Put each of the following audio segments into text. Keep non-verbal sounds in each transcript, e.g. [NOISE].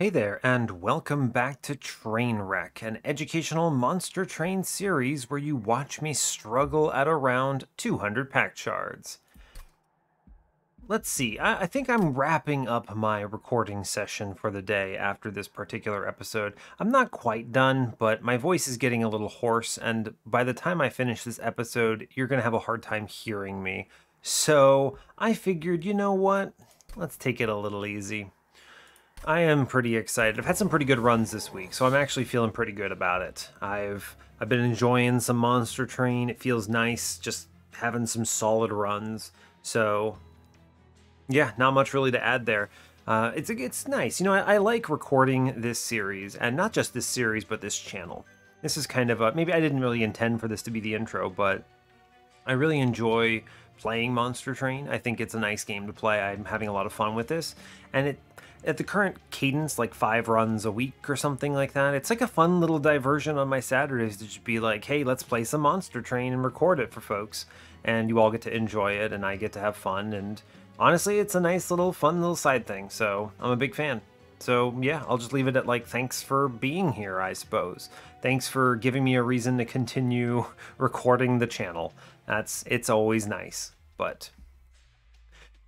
Hey there, and welcome back to Trainwreck, an educational monster train series where you watch me struggle at around 200 Pact shards. Let's see, I, I, think I'm wrapping up my recording session for the day after this particular episode. I'm not quite done, but my voice is getting a little hoarse, and by the time I finish this episode, you're going to have a hard time hearing me. So I figured, you know what? Let's take it a little easy. I am pretty excited. I've had some pretty good runs this week, so I'm actually feeling pretty good about it. I've I've been enjoying some Monster Train. It feels nice just having some solid runs. So yeah, not much really to add there. Uh, it's it's nice. You know, I, I, like recording this series, and not just this series, but this channel. This is kind of a maybe I didn't really intend for this to be the intro, but I really enjoy playing Monster Train. I think it's a nice game to play. I'm having a lot of fun with this, and it at the current cadence, like five runs a week or something like that, it's like a fun little diversion on my Saturdays to just be like, hey, let's play some Monster Train and record it for folks. And you all get to enjoy it, and I get to have fun. And honestly, it's a nice little fun little side thing. So I'm a big fan. So yeah, I'll just leave it at like, thanks for being here, I suppose. Thanks for giving me a reason to continue [LAUGHS] recording the channel. That's, it's always nice. But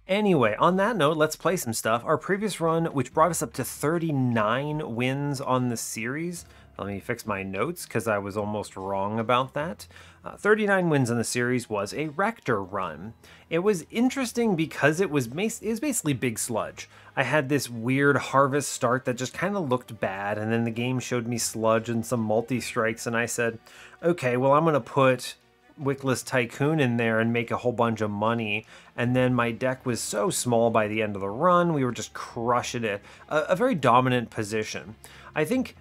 Anyway, on that note, let's play some stuff. Our previous run, which brought us up to 39 wins on the series. Let me fix my notes because I was almost wrong about that. Uh, 39 wins in the series was a Rector run. It was interesting because it was, it was basically Big Sludge. I had this weird harvest start that just kind of looked bad, and then the game showed me Sludge and some multi-strikes, and I said, okay, well, I'm going to put Wickless Tycoon in there and make a whole bunch of money. And then my deck was so small by the end of the run, we were just crushing it. A, a very dominant position. I think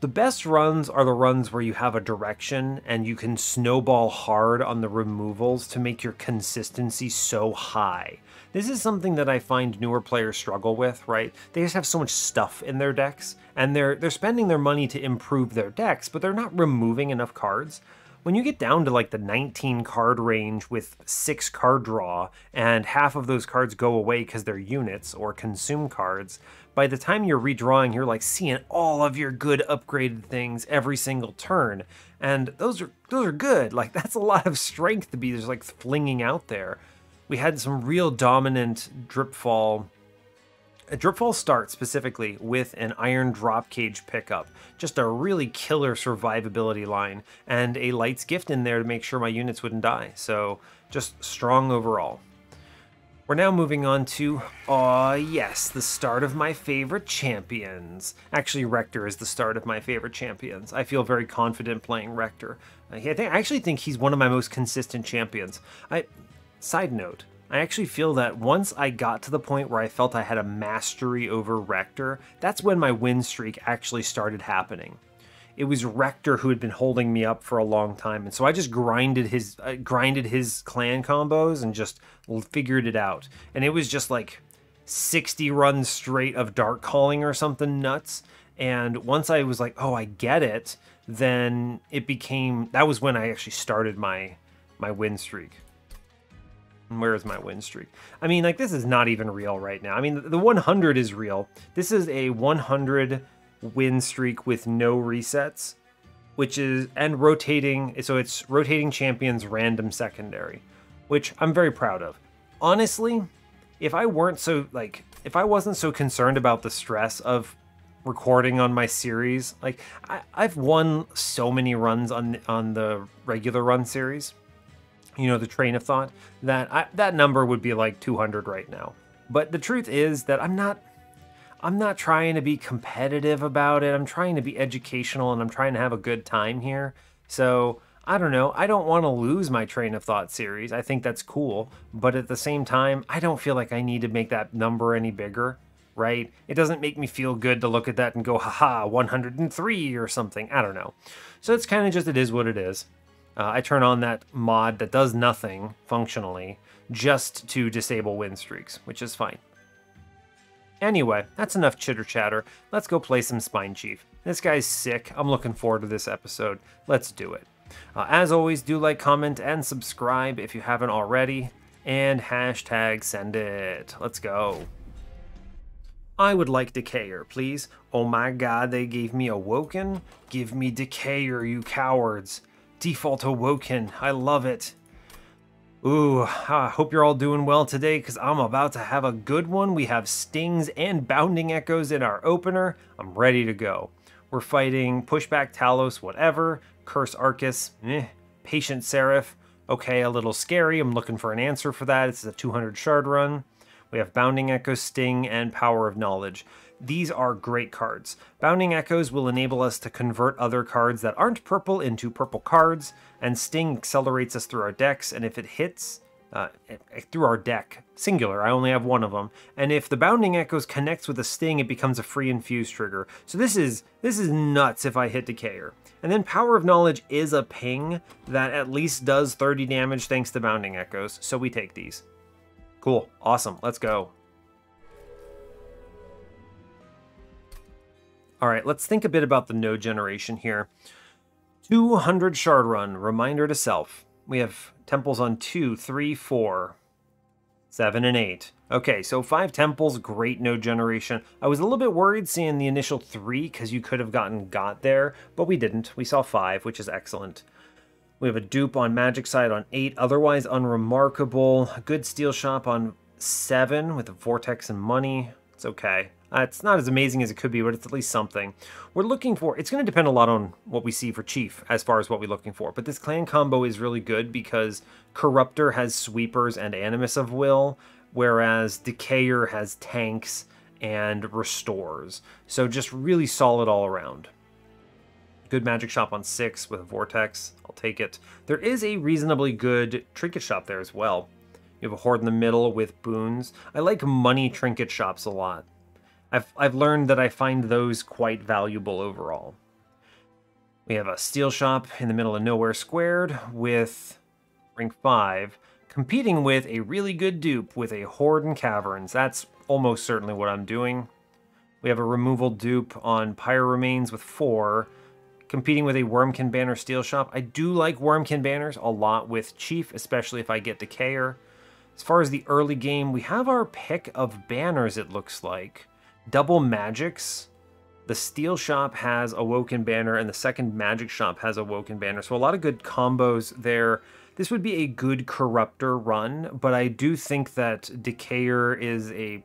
the best runs are the runs where you have a direction and you can snowball hard on the removals to make your consistency so high. This is something that I find newer players struggle with, right? They just have so much stuff in their decks and they're they're spending their money to improve their decks, but they're not removing enough cards when you get down to like the 19 card range with six card draw and half of those cards go away because they're units or consume cards, by the time you're redrawing, you're like seeing all of your good upgraded things every single turn. And those are those are good. Like [LAUGHS] that's a lot of strength to be just like flinging out there. We had some real dominant dripfall a Dripfall starts specifically with an Iron Drop Cage pickup, just a really killer survivability line, and a Light's Gift in there to make sure my units wouldn't die, so just strong overall. We're now moving on to, oh yes, the start of my favorite champions. Actually, Rector is the start of my favorite champions. I feel very confident playing Rector. I actually think he's one of my most consistent champions. I, side note, I actually feel that once I got to the point where I felt I had a mastery over Rector, that's when my win streak actually started happening. It was Rector who had been holding me up for a long time, and so I just grinded his uh, grinded his clan combos and just figured it out. And it was just like 60 runs straight of dark calling or something nuts. And once I was like, "Oh, I get it," then it became that was when I actually started my my win streak. Where is my win streak? I mean, like, this is not even real right now. I mean, the 100 is real. This is a 100 win streak with no resets, which is, and rotating, so it's rotating champions random secondary, which I'm very proud of. Honestly, if I weren't so, like, if I wasn't so concerned about the stress of recording on my series, like, I, I've won so many runs on, on the regular run series you know, the train of thought, that I, that number would be like 200 right now. But the truth is that I'm not I'm not trying to be competitive about it. I'm trying to be educational and I'm trying to have a good time here. So, I don't know. I don't want to lose my train of thought series. I think that's cool, but at the same time, I don't feel like I need to make that number any bigger, right? It doesn't make me feel good to look at that and go, haha, 103 or something. I don't know. So it's kind of just, it is what it is. Uh, I turn on that mod that does nothing functionally just to disable win streaks, which is fine. Anyway, that's enough chitter chatter. Let's go play some Spine Chief. This guy's sick. I'm looking forward to this episode. Let's do it. Uh, as always, do like, comment, and subscribe if you haven't already. And hashtag send it. Let's go. I would like Decayer, please. Oh my god, they gave me Awoken? Give me Decayer, you cowards. Default Awoken, I love it. Ooh, I hope you're all doing well today because I'm about to have a good one. We have Stings and Bounding Echoes in our opener. I'm ready to go. We're fighting Pushback Talos, whatever, Curse Arcus, eh, Patient Seraph. Okay, a little scary. I'm looking for an answer for that. It's a 200 shard run. We have Bounding Echo, Sting, and Power of Knowledge. These are great cards. Bounding Echoes will enable us to convert other cards that aren't purple into purple cards, and Sting accelerates us through our decks, and if it hits, uh, through our deck, singular, I only have one of them, and if the Bounding Echoes connects with a Sting, it becomes a free infuse trigger. So this is this is nuts if I hit Decayer. And then Power of Knowledge is a ping that at least does 30 damage thanks to Bounding Echoes, so we take these. Cool. Awesome. Let's go. All right, let's think a bit about the node generation here. 200 shard run, reminder to self. We have temples on 2, 3, 4, 7, and 8. Okay, so 5 temples, great node generation. I was a little bit worried seeing the initial 3 because you could have gotten got there, but we didn't. We saw 5, which is excellent. We have a dupe on magic side on 8, otherwise unremarkable. A good steel shop on 7 with a vortex and money. It's okay. Uh, it's not as amazing as it could be, but it's at least something. We're looking for, it's going to depend a lot on what we see for Chief as far as what we're looking for, but this clan combo is really good because Corruptor has sweepers and Animus of Will, whereas Decayer has tanks and restores. So just really solid all around. Good magic shop on 6 with a vortex I'll take it. There is a reasonably good trinket shop there as well. You have a horde in the middle with boons. I like money trinket shops a lot. I've, I've learned that I find those quite valuable overall. We have a steel shop in the middle of nowhere squared with rank 5, competing with a really good dupe with a horde and caverns. That's almost certainly what I'm doing. We have a removal dupe on Pyre Remains with 4, competing with a Wurmkin Banner Steel Shop. I do like Wurmkin Banners a lot with Chief, especially if I get Decayer. As far as the early game, we have our pick of banners, it looks like. Double Magics. The Steel Shop has Awoken Banner, and the second Magic Shop has Awoken Banner. So a lot of good combos there. This would be a good Corruptor run, but I do think that Decayer is a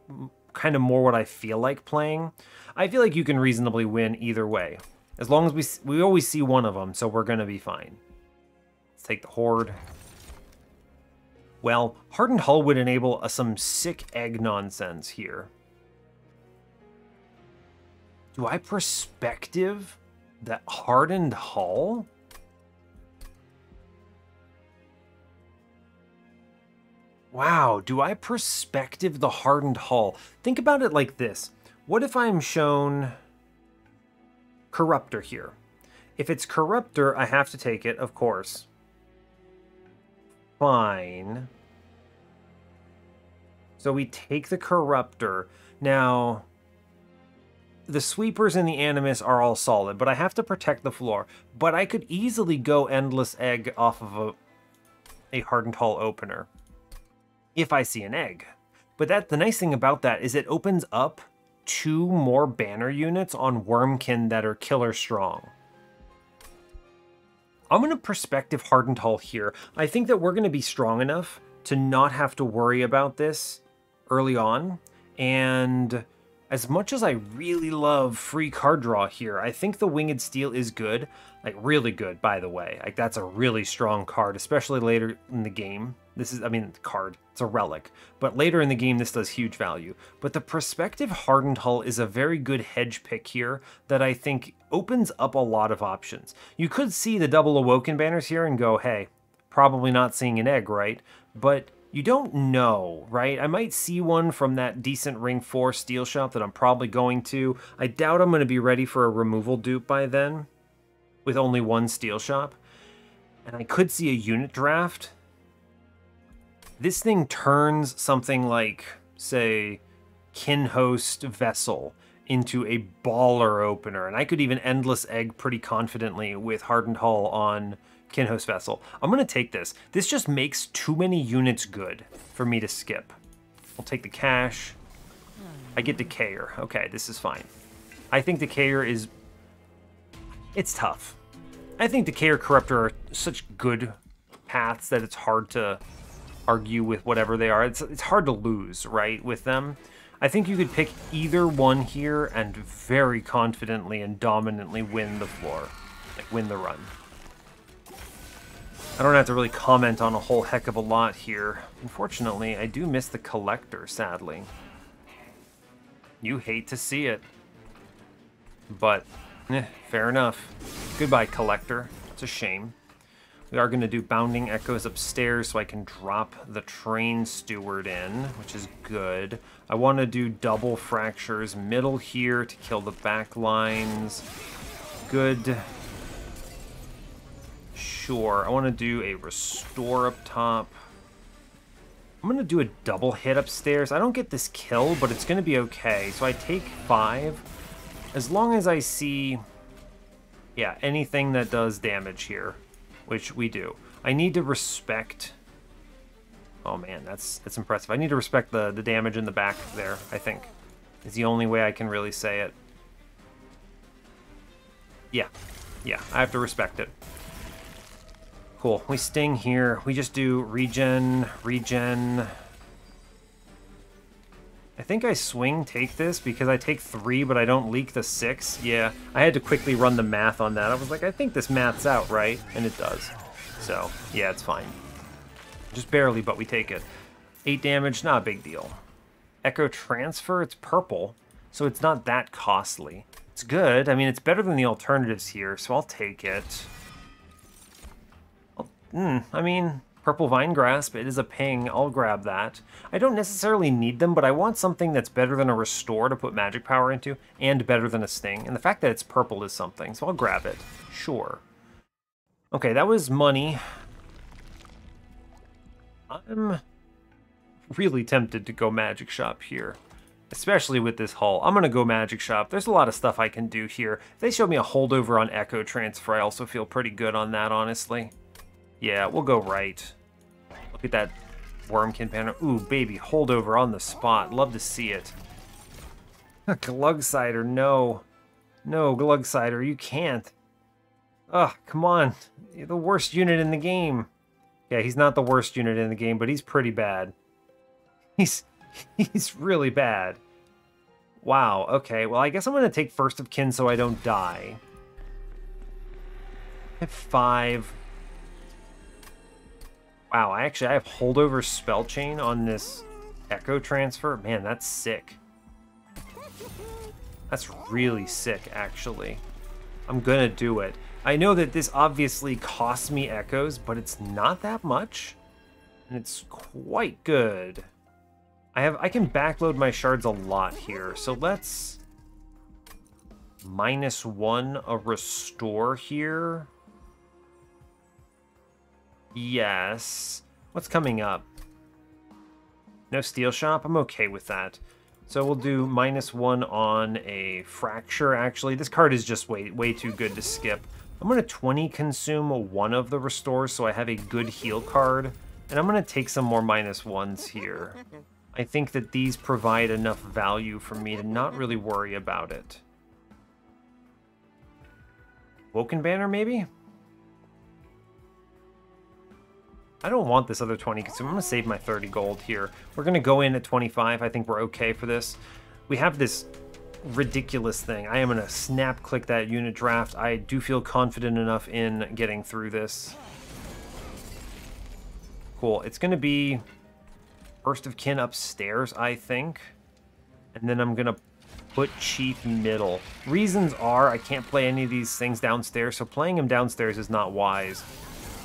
kind of more what I feel like playing. I feel like you can reasonably win either way. As long as we we always see one of them, so we're gonna be fine. Let's take the Horde. Well, Hardened Hull would enable uh, some sick egg nonsense here. Do I perspective that Hardened Hull? Wow, do I perspective the Hardened Hull? Think about it like this. What if I'm shown Corruptor here. If it's Corruptor, I have to take it, of course. Fine. So we take the Corruptor. Now, the Sweepers and the Animus are all solid, but I have to protect the floor. But I could easily go Endless Egg off of a, a Hardened Hull opener if I see an egg. But that the nice thing about that is it opens up two more banner units on Wurmkin that are killer strong. I'm going to perspective Hardened Hull here. I think that we're going to be strong enough to not have to worry about this early on. And as much as I really love free card draw here, I think the Winged Steel is good. Like, really good, by the way. Like, that's a really strong card, especially later in the game. This is, I mean, card, it's a relic. But later in the game, this does huge value. But the Perspective Hardened Hull is a very good hedge pick here that I think opens up a lot of options. You could see the double Awoken banners here and go, hey, probably not seeing an egg, right? But you don't know, right? I might see one from that decent Ring 4 steel shop that I'm probably going to. I doubt I'm going to be ready for a removal dupe by then with only one steel shop. And I could see a unit draft. This thing turns something like, say, Kinhost Vessel into a baller opener. And I could even Endless Egg pretty confidently with Hardened Hull on Kinhost Vessel. I'm to take this. This just makes too many units good for me to skip. I'll take the cash. I get Decayer. Okay, this is fine. I think Decayer is... It's tough. I think Decayer Corruptor are such good paths that it's hard to argue with whatever they are. It's, it's hard to lose, right, with them. I think you could pick either one here and very confidently and dominantly win the floor. Like, win the run. I don't have to really comment on a whole heck of a lot here. Unfortunately, I do miss the Collector, sadly. You hate to see it. But, eh, fair enough. Goodbye, Collector. It's a shame. We are going to do Bounding Echoes upstairs so I can drop the Train Steward in, which is good. I want to do double Fractures middle here to kill the back lines. Good. Sure. I want to do a Restore up top. I'm going to do a double hit upstairs. I don't get this kill, but it's going to be okay. So I take five. As long as I see, yeah, anything that does damage here which we do. I need to respect... Oh man, that's that's impressive. I need to respect the, the damage in the back there, I think. Is the only way I can really say it. Yeah. Yeah, I have to respect it. Cool. We sting here. We just do regen, regen, I think I swing take this because I take three, but I don't leak the six. Yeah, I had to quickly run the math on that. I was like, I think this math's out, right? And it does. So, yeah, it's fine. Just barely, but we take it. Eight damage, not a big deal. Echo Transfer, it's purple, so it's not that costly. It's good. I mean, it's better than the alternatives here, so I'll take it. Mm, I mean, Purple Vine Grasp, it is a ping, I'll grab that. I don't necessarily need them, but I want something that's better than a Restore to put magic power into, and better than a Sting. And the fact that it's purple is something, so I'll grab it. Sure. Okay, that was money. I'm really tempted to go Magic Shop here. Especially with this hull. I'm to go Magic Shop. There's a lot of stuff I can do here. they showed me a holdover on Echo Transfer. I also feel pretty good on that, honestly. Yeah, we'll go right. Look at that Wurmkin banner. Ooh, baby, holdover on the spot. Love to see it. Glugsider, no. No, Glugsider, you can't. Ugh, come on. You're the worst unit in the game. Yeah, he's not the worst unit in the game, but he's pretty bad. [LAUGHS] He's he's really bad. Wow, okay. Well, I guess I'm going to take First of Kin so I don't die. I have five. Wow, I actually I have holdover spell chain on this echo transfer. Man, that's sick. That's really sick, actually. I'm gonna do it. I know that this obviously costs me echoes, but it's not that much. And it's quite good. I have I can backload my shards a lot here, so let's minus one a restore here. Yes. What's coming up? No steel shop? I'm okay with that. So we'll do minus one on a fracture, actually. This card is just way, way too good to skip. I'm going to 20 consume one of the restores so I have a good heal card. And I'm going to take some more minus ones here. [LAUGHS] I think that these provide enough value for me to not really worry about it. Woken Banner, maybe? I don't want this other 20 because I'm going to save my 30 gold here. We're going to go in at 25. I think we're okay for this. We have this ridiculous thing. I am going to snap click that unit draft. I do feel confident enough in getting through this. Cool. It's going to be First of Kin upstairs, I think. And then I'm going to put Chief middle. Reasons are I can't play any of these things downstairs, so playing them downstairs is not wise.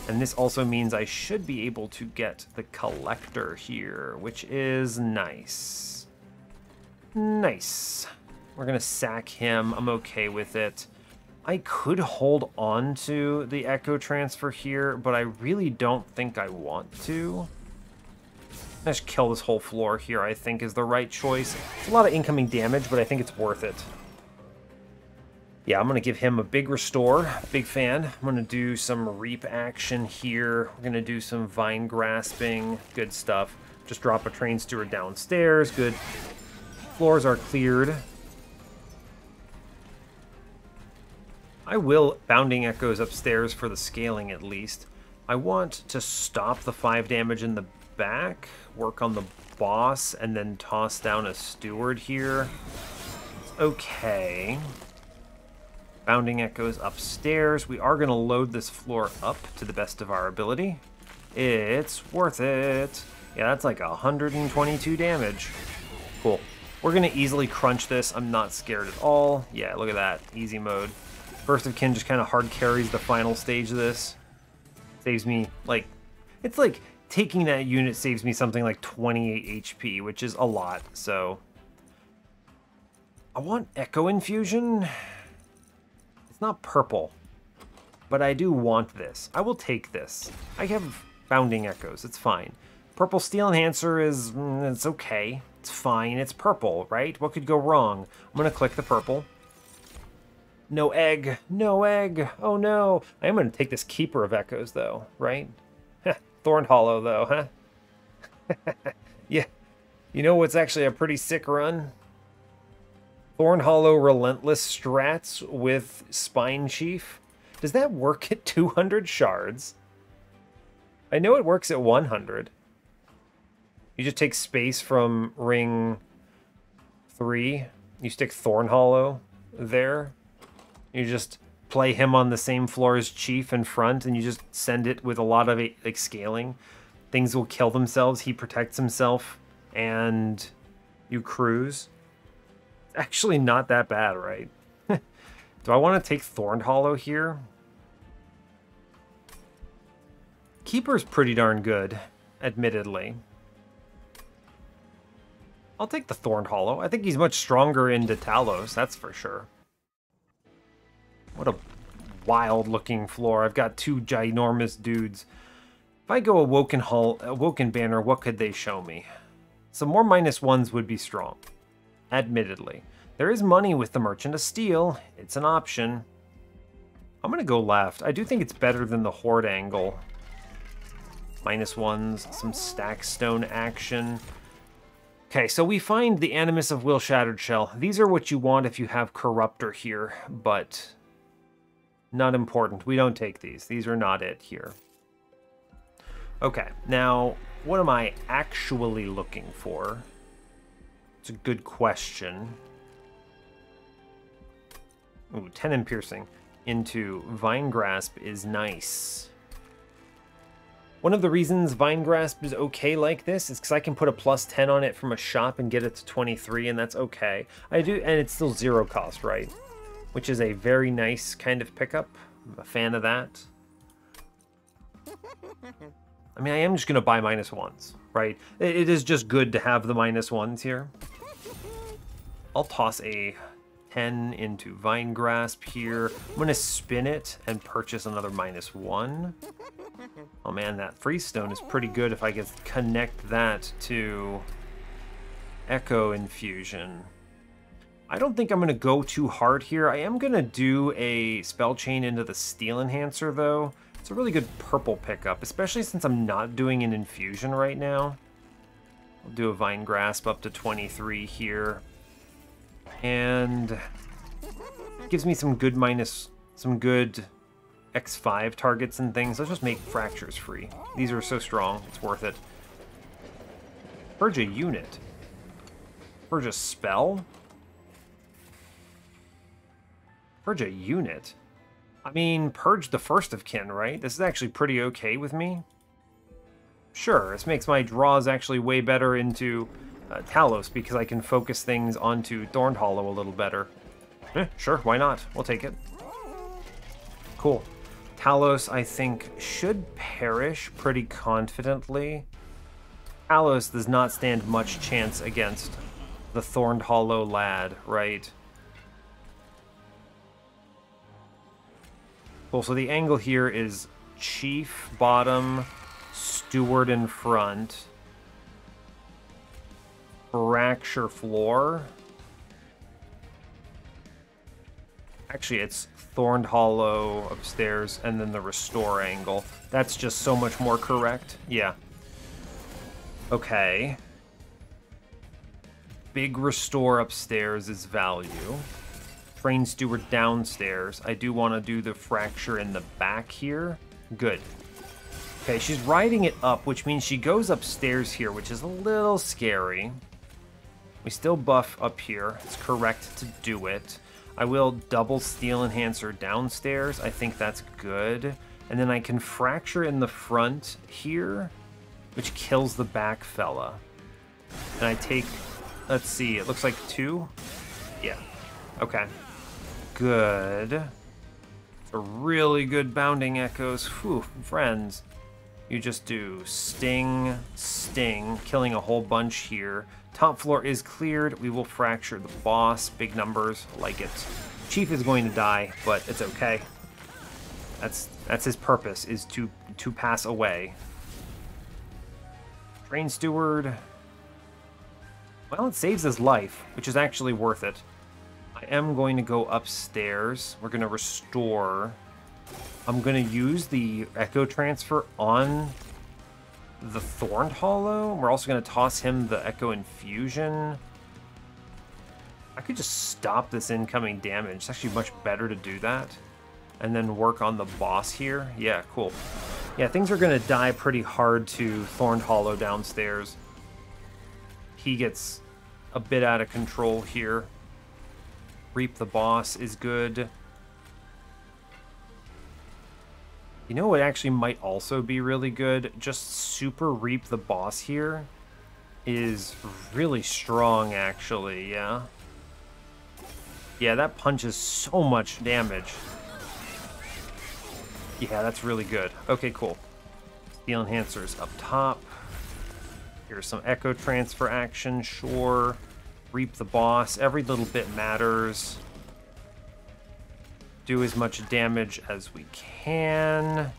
And this also means I should be able to get the collector here, which is nice. Nice. We're going to sack him. I'm okay with it. I could hold on to the Echo Transfer here, but I really don't think I want to. Let's kill this whole floor here, I think, is the right choice. It's a lot of incoming damage, but I think it's worth it yeah, I'm going to give him a big restore. Big fan. I'm going to do some reap action here. We're going to do some vine grasping. Good stuff. Just drop a train steward downstairs. Good. Floors are cleared. I will Bounding Echoes upstairs for the scaling at least. I want to stop the 5 damage in the back, work on the boss, and then toss down a steward here. okay. Bounding Echoes upstairs. We are going to load this floor up to the best of our ability. It's worth it. Yeah, that's like 122 damage. Cool. We're going to easily crunch this. I'm not scared at all. Yeah, look at that. Easy mode. Birth of Kin just kind of hard carries the final stage of this. Saves me, like... It's like taking that unit saves me something like 28 HP, which is a lot, so... I want Echo Infusion. It's not purple, but I do want this. I will take this. I have Bounding Echoes. It's fine. Purple Steel Enhancer is... Mm, it's okay. It's fine. It's purple, right? What could go wrong? I'm to click the purple. No egg. No egg. Oh, no. I am to take this Keeper of Echoes, though, right? Thorn Hollow, though, huh? [LAUGHS] yeah. You know what's actually a pretty sick run? Thorn Hollow Relentless strats with Spine Chief. Does that work at 200 shards? I know it works at 100. You just take space from ring 3. You stick Thorn Hollow there. You just play him on the same floor as Chief in front, and you just send it with a lot of like scaling. Things will kill themselves. He protects himself, and you cruise actually not that bad, right? [LAUGHS] Do I want to take Thorn Hollow here? Keeper's pretty darn good, admittedly. I'll take the Thorn Hollow. I think he's much stronger into Talos, that's for sure. What a wild-looking floor. I've got two ginormous dudes. If I go Awoken, Hull, Awoken Banner, what could they show me? Some more minus ones would be strong admittedly. There is money with the Merchant of Steel. It's an option. I'm going to go left. I do think it's better than the Horde angle. Minus ones, some stack stone action. Okay, so we find the Animus of Will Shattered Shell. These are what you want if you have Corruptor here, but not important. We don't take these. These are not it here. Okay, now, what am I actually looking for? It's a good question. Ooh, 10 and piercing into Vine Grasp is nice. One of the reasons Vine Grasp is okay like this is because I can put a plus 10 on it from a shop and get it to 23, and that's okay. I do, and it's still zero cost, right? Which is a very nice kind of pickup. I'm a fan of that. I mean, I am just going to buy minus ones, right? It is just good to have the minus ones here. I'll toss a 10 into Vine Grasp here. I'm going to spin it and purchase another minus one. Oh man, that Freestone is pretty good if I can connect that to Echo Infusion. I don't think I'm going to go too hard here. I am going to do a Spell Chain into the Steel Enhancer, though. It's a really good purple pickup, especially since I'm not doing an Infusion right now. I'll do a Vine Grasp up to 23 here and gives me some good minus, some good X5 targets and things. Let's just make fractures free. These are so strong, it's worth it. Purge a unit. Purge a spell? Purge a unit? I mean, purge the first of kin, right? This is actually pretty okay with me. Sure, this makes my draws actually way better into uh, Talos because I can focus things onto Thorn Hollow a little better. Eh, sure, why not? We'll take it. Cool. Talos, I think, should perish pretty confidently. Talos does not stand much chance against the Thorn Hollow lad, right? Cool, so the angle here is Chief bottom, Steward in front. Fracture floor. Actually, it's Thorned Hollow upstairs and then the Restore angle. That's just so much more correct. Yeah. Okay. big restore upstairs is value. Train steward downstairs. I do want to do the fracture in the back here. Good. Okay, she's riding it up, which means she goes upstairs here, which is a little scary. We still buff up here. It's correct to do it. I will double steel enhancer downstairs. I think that's good. And then I can fracture in the front here, which kills the back fella. And I take, let's see, it looks like two? Yeah. Okay. Good. A really good bounding echoes. Whew, friends. You just do sting, sting, killing a whole bunch here. Top floor is cleared. We will fracture the boss. Big numbers, like it. Chief is going to die, but it's okay. That's that's his purpose, is to to pass away. Train steward. Well, it saves his life, which is actually worth it. I am going to go upstairs. We're going to restore. I'm going to use the Echo Transfer on the Thorned Hollow. We're also going to toss him the Echo Infusion. I could just stop this incoming damage. It's actually much better to do that. And then work on the boss here. Yeah, cool. Yeah, things are going to die pretty hard to Thorned Hollow downstairs. He gets a bit out of control here. Reap the boss is good. You know what actually might also be really good? Just super reap the boss here is really strong, actually, yeah. Yeah, that punches so much damage. Yeah, that's really good. Okay, cool. Steel Enhancer's up top. Here's some Echo Transfer action, sure. Reap the boss. Every little bit matters do as much damage as we can.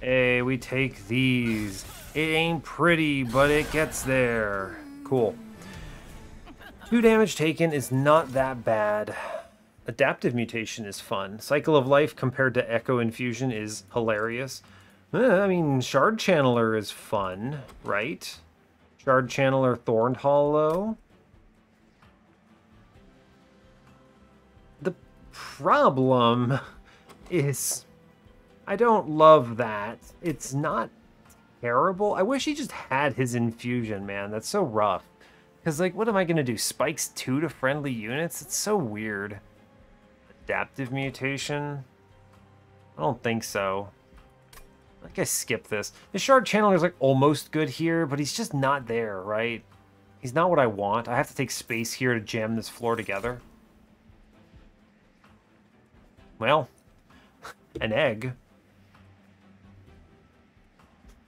Hey, we take these. It ain't pretty, but it gets there. Cool. Two damage taken is not that bad. Adaptive mutation is fun. Cycle of life compared to Echo Infusion is hilarious. Eh, I mean, Shard Channeler is fun, right? Shard Channeler Thorned Hollow. Problem is I don't love that. It's not terrible. I wish he just had his infusion, man. That's so rough. Because, like, what am I going to do? Spikes 2 to friendly units? It's so weird. Adaptive mutation? I don't think so. I I skip this. The Shard Channeler is, like, almost good here, but he's just not there, right? He's not what I want. I have to take space here to jam this floor together. Well, an egg.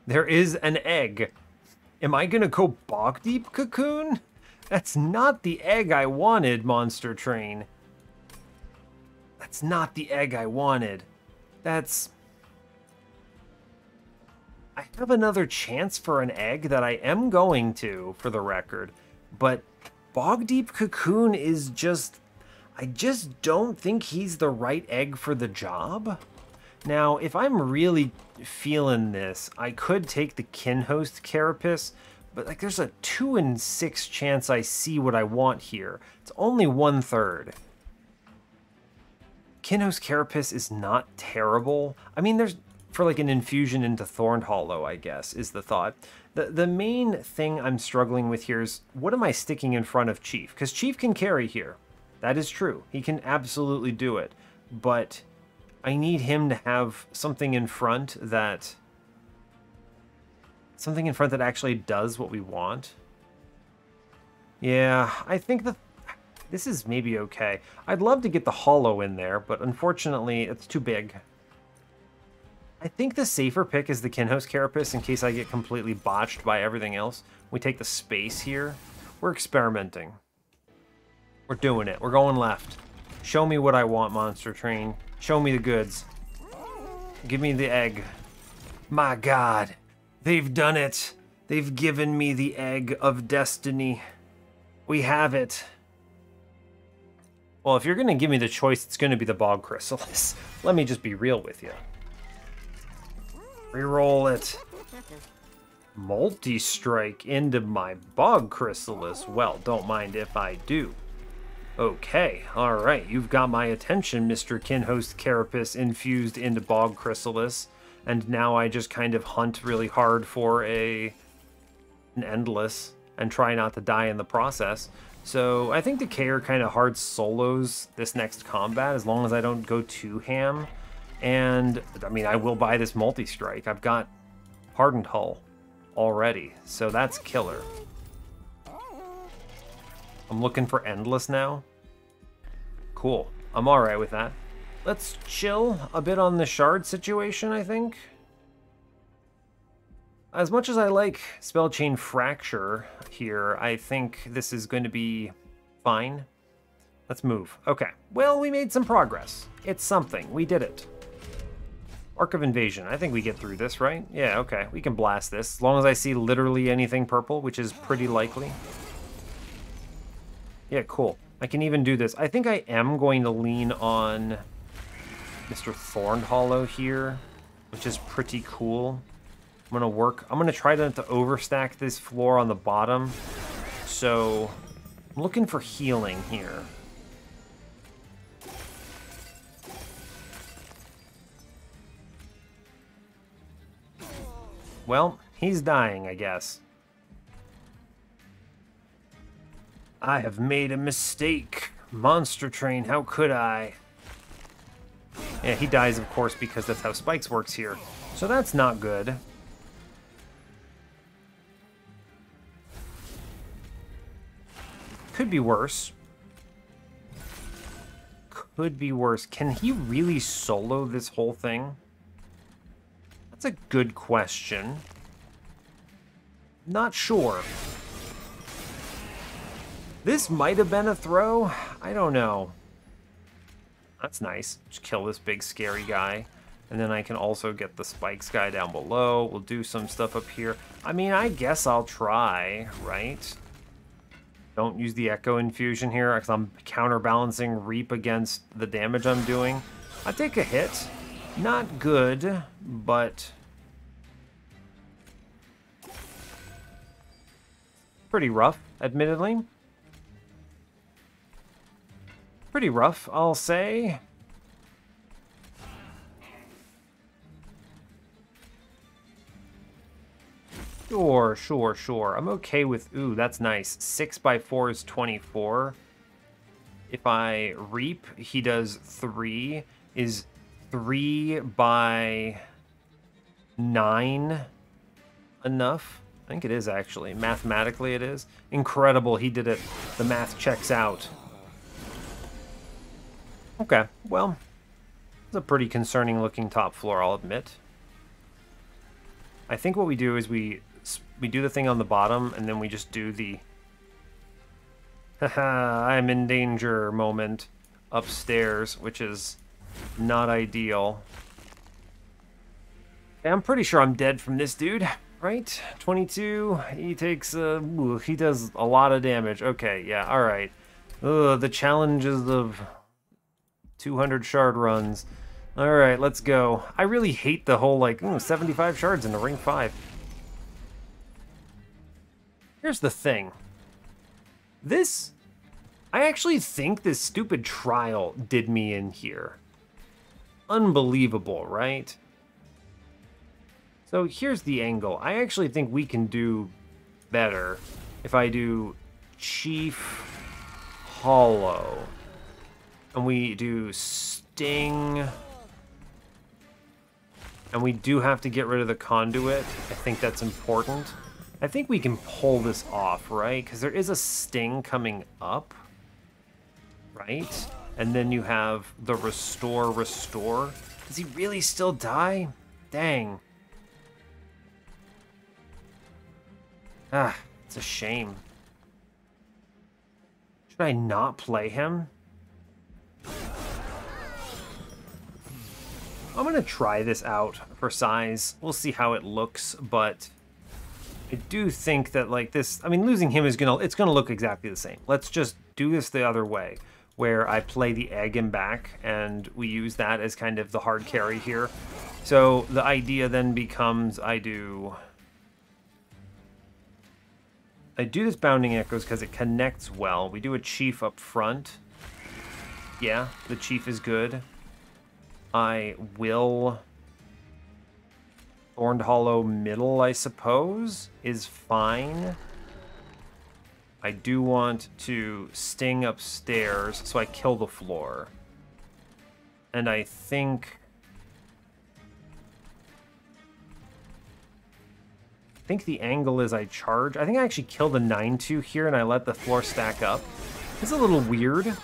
There is an egg. Am I gonna go bog deep cocoon? That's not the egg I wanted, Monster Train. That's not the egg I wanted. That's... I have another chance for an egg that I am going to, for the record. But Bog Deep Cocoon is just I just don't think he's the right egg for the job. Now, if I'm really feeling this, I could take the Kinhost Carapace, but like there's a 2 in 6 chance I see what I want here. It's only one third. Kinhost Carapace is not terrible. I mean, there's for like an infusion into Thorned Hollow, I guess, is the thought. The, the main thing I'm struggling with here is what am I sticking in front of Chief? Because Chief can carry here. That is true. He can absolutely do it. But I need him to have something in front that... Something in front that actually does what we want. Yeah, I think that this is maybe okay. I'd love to get the hollow in there, but unfortunately, it's too big. I think the safer pick is the Kinhost Carapace in case I get completely botched by everything else. We take the space here. We're experimenting. We're doing it. We're going left. Show me what I want, Monster Train. Show me the goods. Give me the egg. My god. They've done it. They've given me the egg of destiny. We have it. Well, if you're going to give me the choice, it's going to be the Bog Chrysalis. [LAUGHS] Let me just be real with you. Reroll it. Multi-strike into my Bog Chrysalis. Well, don't mind if I do. Okay, alright, you've got my attention, Mr. Kinhost Carapace infused into Bog Chrysalis. And now I just kind of hunt really hard for a an Endless and try not to die in the process. So I think Decayer kind of hard solos this next combat as long as I don't go too ham. And, I mean, I will buy this multi-strike. I've got Hardened Hull already, so that's killer. I'm looking for Endless now. Cool. I'm alright with that. Let's chill a bit on the shard situation, I think. As much as I like Spell Chain Fracture here, I think this is going to be fine. Let's move. Okay. Well, we made some progress. It's something. We did it. Arc of Invasion. I think we get through this, right? Yeah, okay. We can blast this. As long as I see literally anything purple, which is pretty likely. Yeah, cool. I can even do this. I think I am going to lean on Mr. Thorn Hollow here, which is pretty cool. I'm to work. I'm to try to, to overstack this floor on the bottom. So I'm looking for healing here. Well, he's dying, I guess. I have made a mistake. Monster Train, how could I? Yeah, he dies, of course, because that's how Spikes works here. So that's not good. Could be worse. Could be worse. Can he really solo this whole thing? That's a good question. Not sure. This might have been a throw. I don't know. That's nice. Just kill this big scary guy. And then I can also get the spikes guy down below. We'll do some stuff up here. I mean, I guess I'll try, right? Don't use the Echo Infusion here because I'm counterbalancing Reap against the damage I'm doing. I take a hit. Not good, but... Pretty rough, admittedly. Pretty rough, I'll say. Sure, sure, sure. I'm okay with... Ooh, that's nice. 6 by 4 is 24. If I reap, he does 3. Is 3 by 9 enough? I think it is, actually. Mathematically, it is. Incredible, he did it. The math checks out. Okay, well, it's a pretty concerning looking top floor, I'll admit. I think what we do is we we do the thing on the bottom, and then we just do the haha, [LAUGHS] I'm in danger moment upstairs, which is not ideal. I'm pretty sure I'm dead from this dude, right? 22, he takes, uh, ooh, he does a lot of damage. Okay, yeah, alright. Ugh, the challenges of 200 shard runs. Alright, let's go. I really hate the whole, like, ooh, 75 shards in the ring 5. Here's the thing. This... I actually think this stupid trial did me in here. Unbelievable, right? So here's the angle. I actually think we can do better if I do Chief Hollow. And we do Sting. And we do have to get rid of the conduit. I think that's important. I think we can pull this off, right? Because there is a Sting coming up. Right? And then you have the Restore, Restore. Does he really still die? Dang. Ah, it's a shame. Should I not play him? I'm gonna try this out for size. We'll see how it looks, but I do think that like this, I mean, losing him is gonna, it's gonna look exactly the same. Let's just do this the other way, where I play the egg and back, and we use that as kind of the hard carry here. So the idea then becomes I do I do this Bounding Echoes because it connects well. We do a Chief up front. Yeah, the Chief is good. I will... Thorned Hollow middle, I suppose, is fine. I do want to sting upstairs, so I kill the floor. And I think... I think the angle is I charge. I think I actually kill the 9-2 here and I let the floor stack up. It's a little weird,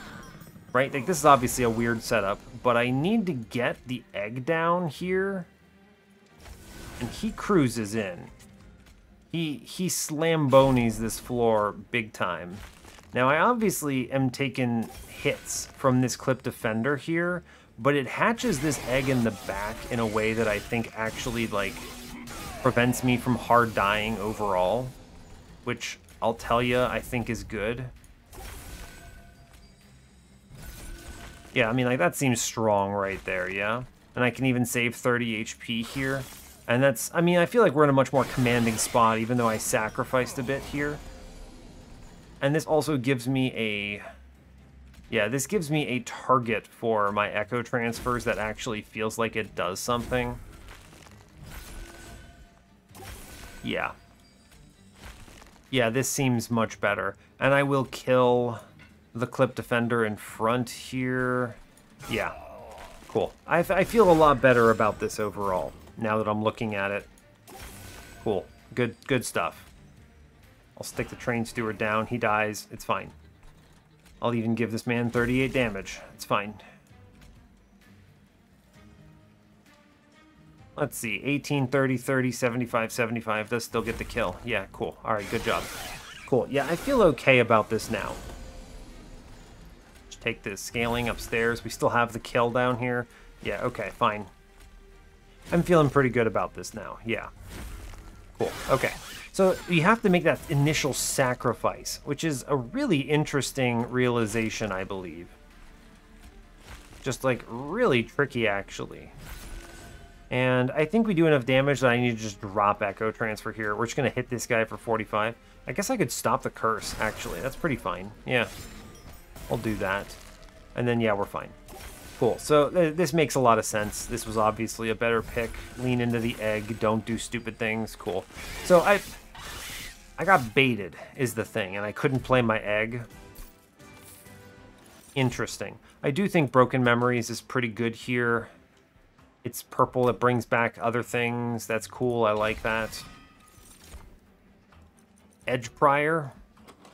right? Like, this is obviously a weird setup, but I need to get the egg down here. And he cruises in. He he slambonies this floor big time. Now I obviously am taking hits from this clip defender here, but it hatches this egg in the back in a way that I think actually like prevents me from hard dying overall, which I'll tell you I think is good. Yeah, I mean like that seems strong right there, yeah? And I can even save 30 HP here. And that's, I mean, I feel like we're in a much more commanding spot, even though I sacrificed a bit here. And this also gives me a, yeah, this gives me a target for my echo transfers that actually feels like it does something. Yeah. Yeah, this seems much better. And I will kill the clip defender in front here. Yeah, cool. I, I feel a lot better about this overall now that I'm looking at it. Cool. Good good stuff. I'll stick the train steward down. He dies. It's fine. I'll even give this man 38 damage. It's fine. Let's see. 18, 30, 30, 75, 75. Does still get the kill. Yeah, cool. All right, good job. Cool. Yeah, I feel okay about this now. Take the scaling upstairs. We still have the kill down here. Yeah, okay, fine. I'm feeling pretty good about this now. Yeah. Cool. Okay. So you have to make that initial sacrifice, which is a really interesting realization, I believe. Just like really tricky, actually. And I think we do enough damage that I need to just drop Echo Transfer here. We're just going to hit this guy for 45. I guess I could stop the curse, actually. That's pretty fine. Yeah. I'll do that. And then, yeah, we're fine. Cool. So th this makes a lot of sense. This was obviously a better pick. Lean into the egg. Don't do stupid things. Cool. So I, I got baited is the thing, and I couldn't play my egg. Interesting. I do think Broken Memories is pretty good here. It's purple. It brings back other things. That's cool. I like that. Edge Prior.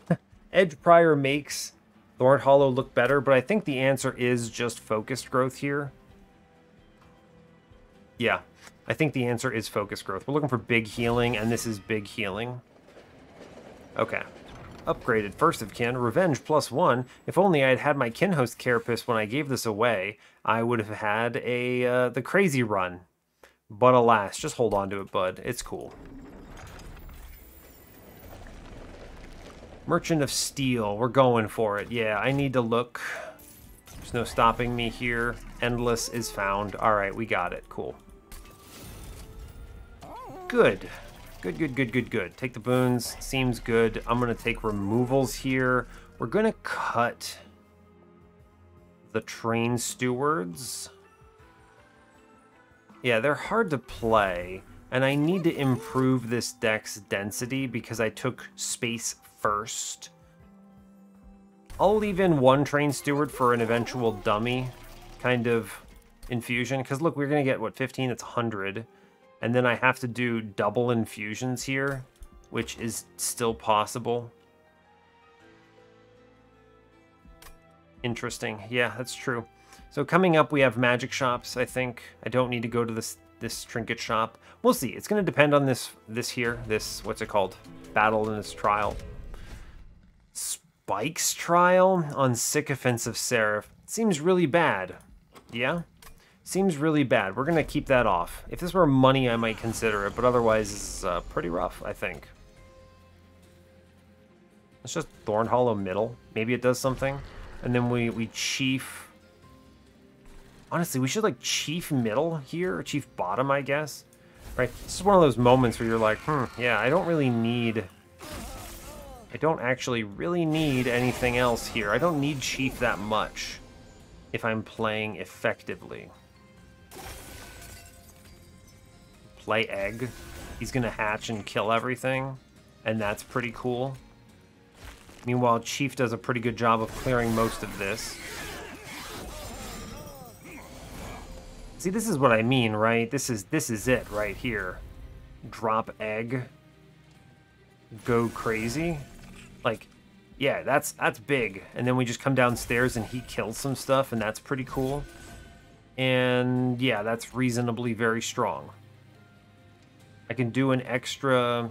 [LAUGHS] Edge Prior makes Thorn Hollow look better, but I think the answer is just focused growth here. Yeah, I think the answer is focused growth. We're looking for big healing, and this is big healing. Okay. Upgraded First of Kin, Revenge plus one. If only I had had my kin host Carapace when I gave this away, I would have had a uh, the crazy run. But alas, just hold on to it, bud. It's cool. Merchant of Steel. We're going for it. Yeah, I need to look. There's no stopping me here. Endless is found. All right, we got it. Cool. Good. Good, good, good, good, good. Take the boons. Seems good. I'm going to take removals here. We're going to cut the train stewards. Yeah, they're hard to play. And I need to improve this deck's density because I took space first. I'll leave in one train steward for an eventual dummy kind of infusion. Because look, we're going to get, what, 15? It's 100. And then I have to do double infusions here, which is still possible. Interesting. Yeah, that's true. So coming up, we have magic shops, I think. I don't need to go to this this trinket shop. We'll see. It's going to depend on this this here, this, what's it called? Battle and this trial. Spike's trial on Sycophants of Seraph. Seems really bad. Yeah? Seems really bad. We're going to keep that off. If this were money, I might consider it, but otherwise it's uh, pretty rough, I think. Let's just Thorn Hollow middle. Maybe it does something. And then we, we Chief... Honestly, we should like Chief middle here, or Chief bottom, I guess. Right? This is one of those moments where you're like, hmm, yeah, I don't really need I don't actually really need anything else here. I don't need Chief that much if I'm playing effectively. Play Egg. He's going to hatch and kill everything, and that's pretty cool. Meanwhile, Chief does a pretty good job of clearing most of this. See, this is what I mean, right? This is this is it right here. Drop egg. Go crazy. Like, yeah, that's that's big. And then we just come downstairs and he kills some stuff, and that's pretty cool. And yeah, that's reasonably very strong. I can do an extra,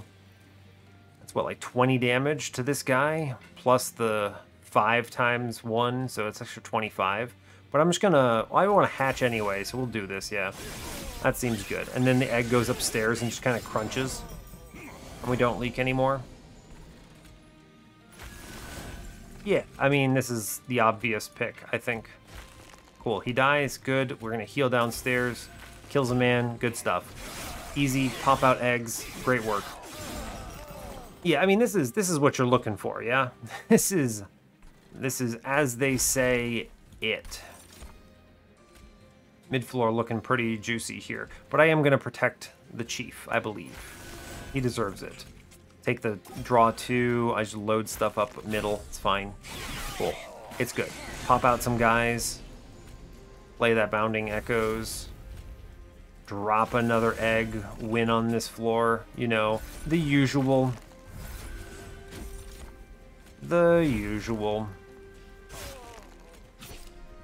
that's what, like 20 damage to this guy, plus the 5 times 1, so it's extra 25. But I'm just gonna... Well, I want to hatch anyway, so we'll do this, yeah. That seems good. And then the egg goes upstairs and just kind of crunches. And we don't leak anymore. Yeah, I mean, this is the obvious pick, I think. Cool, he dies, good. We're gonna heal downstairs. Kills a man, good stuff. Easy, pop out eggs, great work. Yeah, I mean, this is this is what you're looking for, yeah? [LAUGHS] This is, this is, as they say, it. Mid-floor looking pretty juicy here. But I am to protect the Chief, I believe. He deserves it. Take the draw two. I just load stuff up middle. It's fine. Cool. It's good. Pop out some guys. Play that Bounding Echoes. Drop another egg. Win on this floor. You know, the usual. The usual.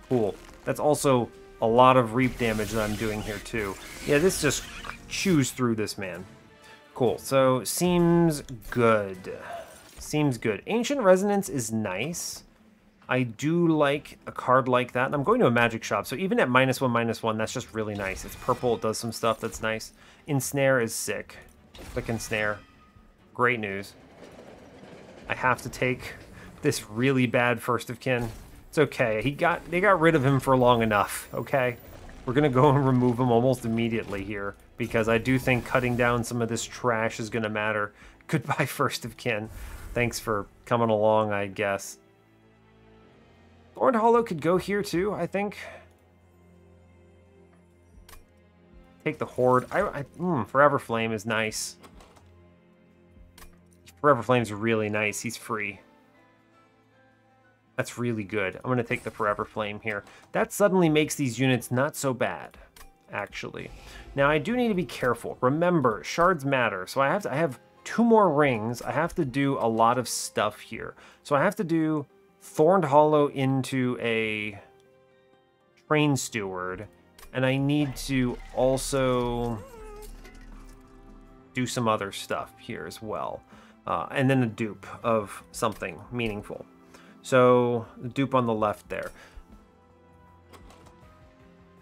Cool. That's also a lot of reap damage that I'm doing here too. Yeah, this just chews through this man. Cool, so seems good. Seems good. Ancient Resonance is nice. I do like a card like that. And I'm going to a magic shop, so even at minus one, minus one, that's just really nice. It's purple, it does some stuff that's nice. Ensnare is sick. Click Ensnare. Great news. I have to take this really bad First of Kin. It's okay. He got they got rid of him for long enough, okay? We're gonna go and remove him almost immediately here, because I do think cutting down some of this trash is gonna matter. [LAUGHS] Goodbye, First of Kin. Thanks for coming along, I guess. Thorned Hollow could go here too, I think. Take the Horde. I, I mm, Forever Flame is nice. Forever Flame's really nice. He's free. That's really good. I'm going to take the Forever Flame here. That suddenly makes these units not so bad, actually. Now, I do need to be careful. Remember, shards matter. So I have to, I have two more rings. I have to do a lot of stuff here. So I have to do Thorned Hollow into a Train Steward. And I need to also do some other stuff here as well. Uh, and then a dupe of something meaningful. So, dupe on the left there.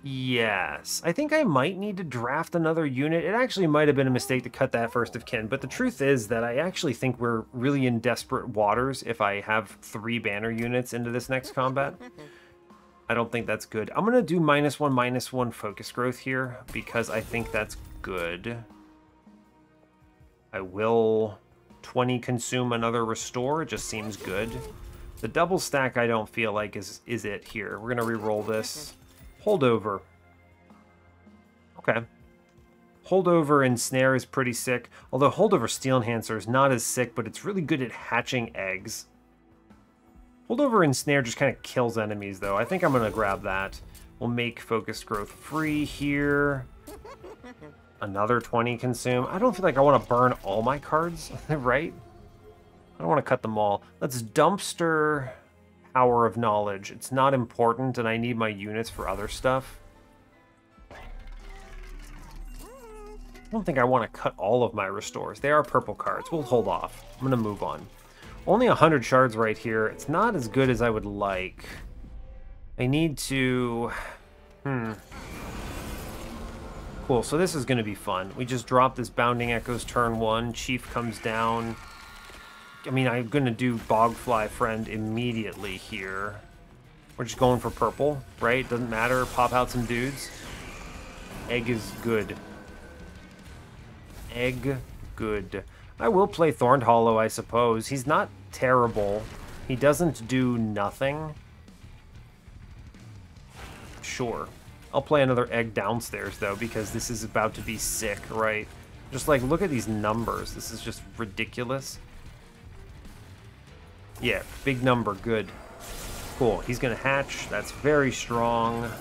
Yes, I think I might need to draft another unit. It actually might have been a mistake to cut that first of kin, but the truth is that I actually think we're really in desperate waters if I have three banner units into this next combat. [LAUGHS] I don't think that's good. I'm going to do minus one, minus one focus growth here because I think that's good. I will 20 consume another restore. It just seems good. The double stack I don't feel like is, is it here. We're going to re-roll this. Holdover. Okay. Holdover and Snare is pretty sick. Although Holdover Steel Enhancer is not as sick, but it's really good at hatching eggs. Holdover and Snare just kind of kills enemies, though. I think I'm going to grab that. We'll make Focused Growth free here. Another 20 consume. I don't feel like I want to burn all my cards, [LAUGHS] right? I don't want to cut them all. Let's dumpster Power of Knowledge. It's not important, and I need my units for other stuff. I don't think I want to cut all of my restores. They are purple cards. We'll hold off. I'm going to move on. Only 100 shards right here. It's not as good as I would like. I need to... Hmm. Cool, so this is going to be fun. We just drop this Bounding Echoes turn one. Chief comes down. I mean, I'm going to do Bogfly Friend immediately here. We're just going for purple, right? Doesn't matter. Pop out some dudes. Egg is good. Egg good. I will play Thorned Hollow, I suppose. He's not terrible. He doesn't do nothing. Sure. I'll play another egg downstairs, though, because this is about to be sick, right? Just, like, look at these numbers. This is just ridiculous. Yeah, big number, good. Cool, he's gonna hatch. That's very strong.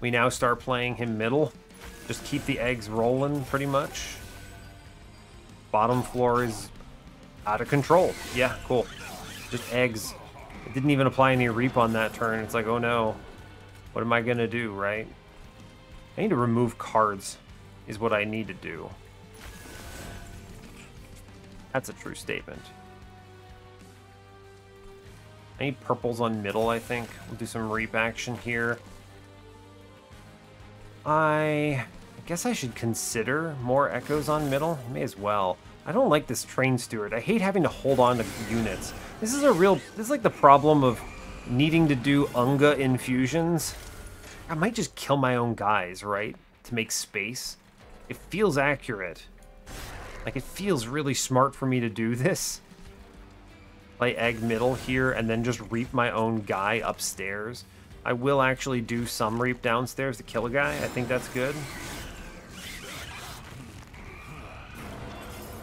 We now start playing him middle. Just keep the eggs rolling, pretty much. Bottom floor is out of control. Yeah, cool. Just eggs. Didn't even apply any reap on that turn. It's like, oh no. What am I gonna do, right? I need to remove cards, is what I need to do. That's a true statement. I need purples on middle, I think. We'll do some reap action here. I guess I should consider more echoes on middle. May as well. I don't like this train steward. I hate having to hold on to units. This is a real... This is like the problem of needing to do Unga infusions. I might just kill my own guys, right? To make space. It feels accurate. Like, it feels really smart for me to do this. Play egg middle here, and then just reap my own guy upstairs. I will actually do some reap downstairs to kill a guy. I think that's good.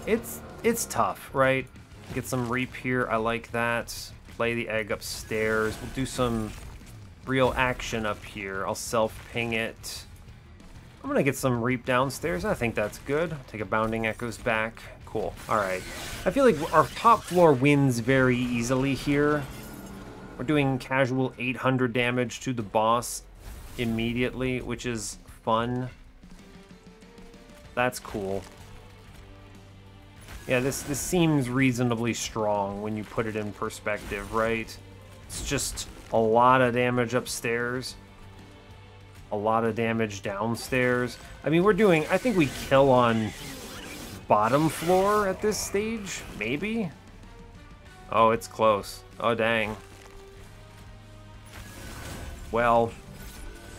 It's it's tough, right? Get some reap here. I like that. Play the egg upstairs. We'll do some real action up here. I'll self-ping it. I'm gonna get some reap downstairs. I think that's good. Take a bounding echoes back. Cool. All right. I feel like our top floor wins very easily here. We're doing casual 800 damage to the boss immediately, which is fun. That's cool. Yeah, this, this seems reasonably strong when you put it in perspective, right? It's just a lot of damage upstairs. A lot of damage downstairs. I mean, we're doing... I think we kill on bottom floor at this stage? Maybe? Oh, it's close. Oh, dang. Well,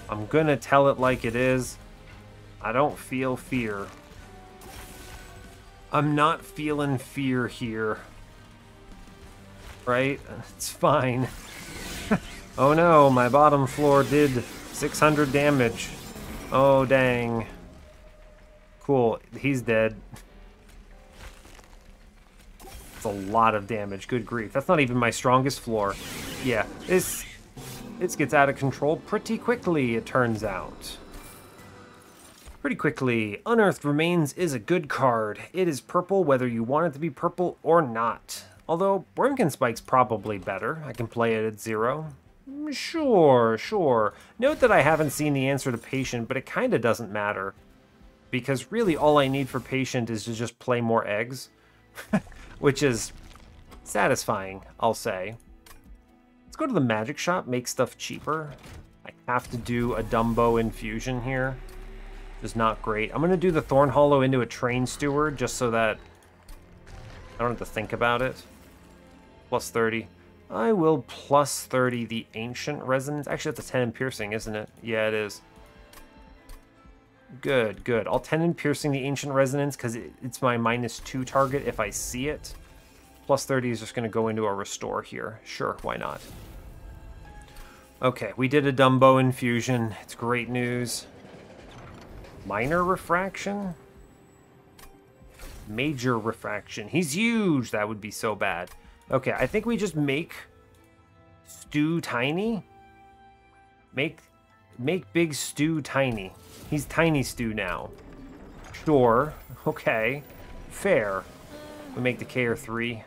I'm gonna tell it like it is. I don't feel fear. I'm not feeling fear here. Right? [LAUGHS] It's fine. [LAUGHS] oh no, my bottom floor did 600 damage. Oh dang. Cool, he's dead. It's a lot of damage, good grief. That's not even my strongest floor. Yeah, this, this gets out of control pretty quickly, it turns out. Pretty quickly, Unearthed Remains is a good card. It is purple whether you want it to be purple or not. Although, Wurmkin Spike's probably better. I can play it at zero. Mm, sure, sure. Note that I haven't seen the answer to Patient, but it kinda doesn't matter. Because really all I need for Patient is to just play more eggs. [LAUGHS] Which is satisfying, I'll say. Let's go to the magic shop, make stuff cheaper. I have to do a Dumbo infusion here. is not great. I'm to do the Thorn Hollow into a Train Steward just so that I don't have to think about it. Plus 30. I will plus 30 the Ancient Resonance. Actually, that's a 10 in Piercing, isn't it? Yeah, it is. Good, good. I'll 10 in Piercing the Ancient Resonance because it, it's my minus 2 target if I see it. Plus 30 is just going to go into a Restore here. Sure, why not? Okay, we did a Dumbo infusion. It's great news. Minor refraction? Major refraction. He's huge. That would be so bad. Okay, I think we just make Stew tiny. Make make big Stew tiny. He's tiny Stew now. Sure. Okay. Fair. We make the KR 3.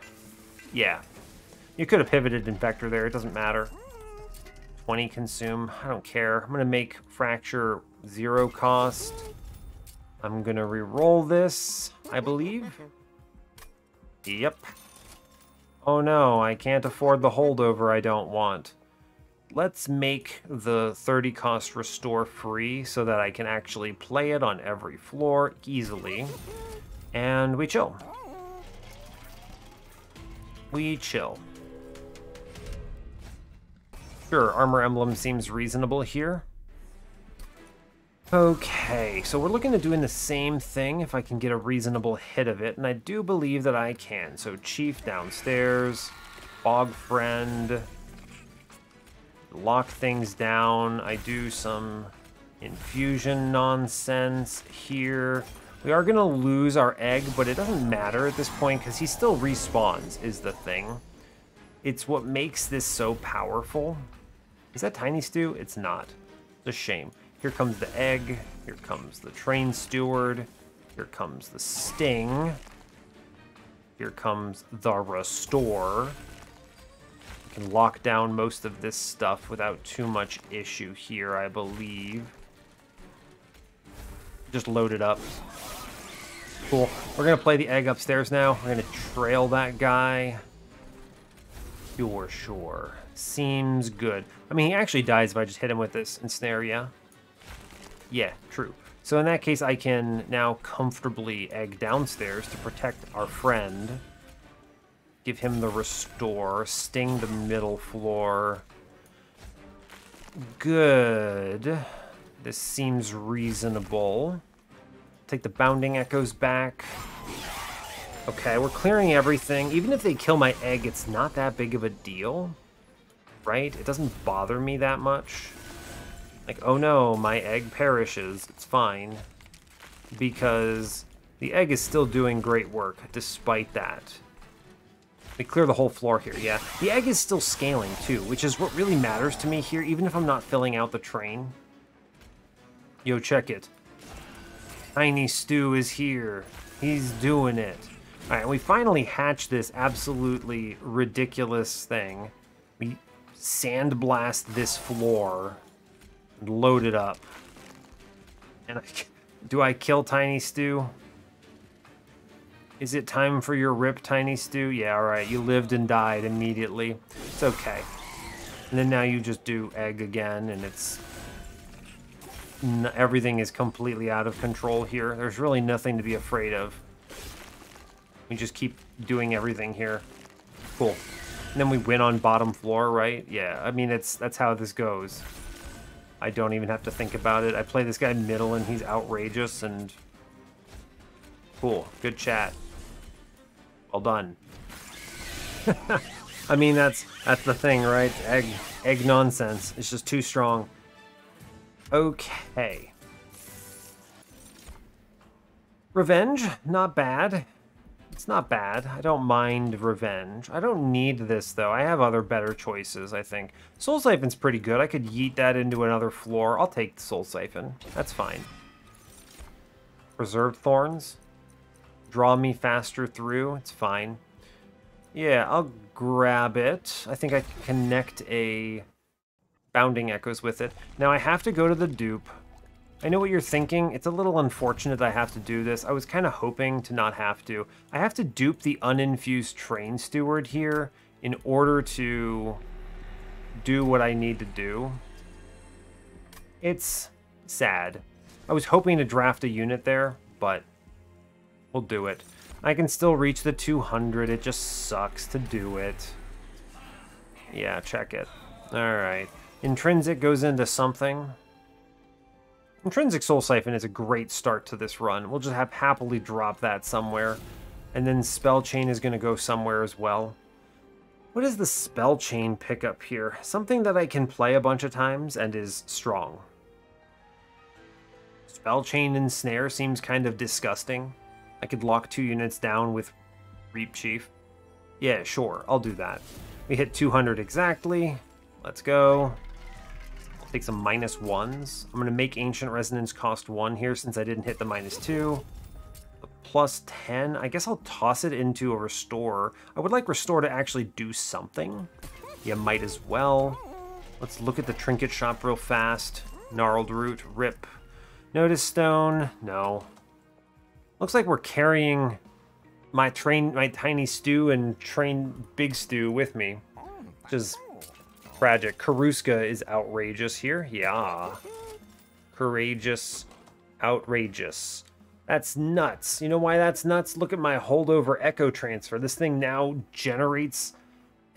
Yeah. You could have pivoted Infector there. It doesn't matter. 20 consume. I don't care. I'm going to make Fracture zero cost. I'm going to re-roll this, I believe. Mm-hmm. Yep. Oh no, I can't afford the holdover I don't want. Let's make the 30 cost restore free so that I can actually play it on every floor easily. And we chill. We chill. Sure, Armor Emblem seems reasonable here. Okay, so we're looking at doing the same thing if I can get a reasonable hit of it, and I do believe that I can. So Chief downstairs, Bog Friend, lock things down. I do some infusion nonsense here. We are to lose our egg, but it doesn't matter at this point because he still respawns is the thing. It's what makes this so powerful. Is that Tiny Stew? It's not. It's a shame. Here comes the egg. Here comes the train steward. Here comes the sting. Here comes the restore. We can lock down most of this stuff without too much issue here, I believe. Just load it up. Cool. We're going to play the egg upstairs now. We're going to trail that guy. Sure, sure. Seems good. I mean, he actually dies if I just hit him with this ensnare, yeah? Yeah, true. So in that case, I can now comfortably egg downstairs to protect our friend. Give him the restore. Sting the middle floor. Good. This seems reasonable. Take the bounding echoes back. Okay, we're clearing everything. Even if they kill my egg, it's not that big of a deal. Right? It doesn't bother me that much. Like, oh no, my egg perishes. It's fine. Because the egg is still doing great work despite that. We clear the whole floor here, yeah. The egg is still scaling too, which is what really matters to me here, even if I'm not filling out the train. Yo, check it. Tiny Stew is here. He's doing it. All right, we finally hatched this absolutely ridiculous thing. We sandblast this floor and load it up. And I, do I kill Tiny Stew? Is it time for your rip, Tiny Stew? Yeah, all right. You lived and died immediately. It's okay. And then now you just do egg again, and it's everything is completely out of control here. There's really nothing to be afraid of. We just keep doing everything here. Cool. And then we win on bottom floor, right? Yeah, I mean, it's that's how this goes. I don't even have to think about it. I play this guy middle and he's outrageous and... Cool. Good chat. Well done. [LAUGHS] I mean, that's that's the thing, right? Egg, egg nonsense. It's just too strong. Okay. Revenge, not bad. It's not bad. I don't mind revenge. I don't need this, though. I have other better choices, I think. Soul Siphon's pretty good. I could yeet that into another floor. I'll take Soul Siphon. That's fine. Reserved Thorns. Draw me faster through. It's fine. Yeah, I'll grab it. I think I can connect a bounding echoes with it. Now I have to go to the dupe. I know what you're thinking. It's a little unfortunate I have to do this. I was kind of hoping to not have to. I have to dupe the uninfused train steward here in order to do what I need to do. It's sad. I was hoping to draft a unit there, but we'll do it. I can still reach the 200. It just sucks to do it. Yeah, check it. All right. Intrinsic goes into something. Intrinsic Soul Siphon is a great start to this run. We'll just have happily drop that somewhere. And then Spell Chain is going to go somewhere as well. What is the Spell Chain pickup here? Something that I can play a bunch of times and is strong. Spell Chain and Snare seems kind of disgusting. I could lock two units down with Reap Chief. Yeah, sure, I'll do that. We hit 200 exactly. Let's go. Take some minus ones. I'm going to make Ancient Resonance cost one here since I didn't hit the minus two. The plus 10. I guess I'll toss it into a Restore. I would like Restore to actually do something. You might as well. Let's look at the Trinket Shop real fast. Gnarled Root, Rip. Notice Stone, no. Looks like we're carrying my train, my Tiny Stew and Train Big Stew with me. Which is Tragic. Karuska is outrageous here. Yeah. Courageous. Outrageous. That's nuts. You know why that's nuts? Look at my holdover echo transfer. This thing now generates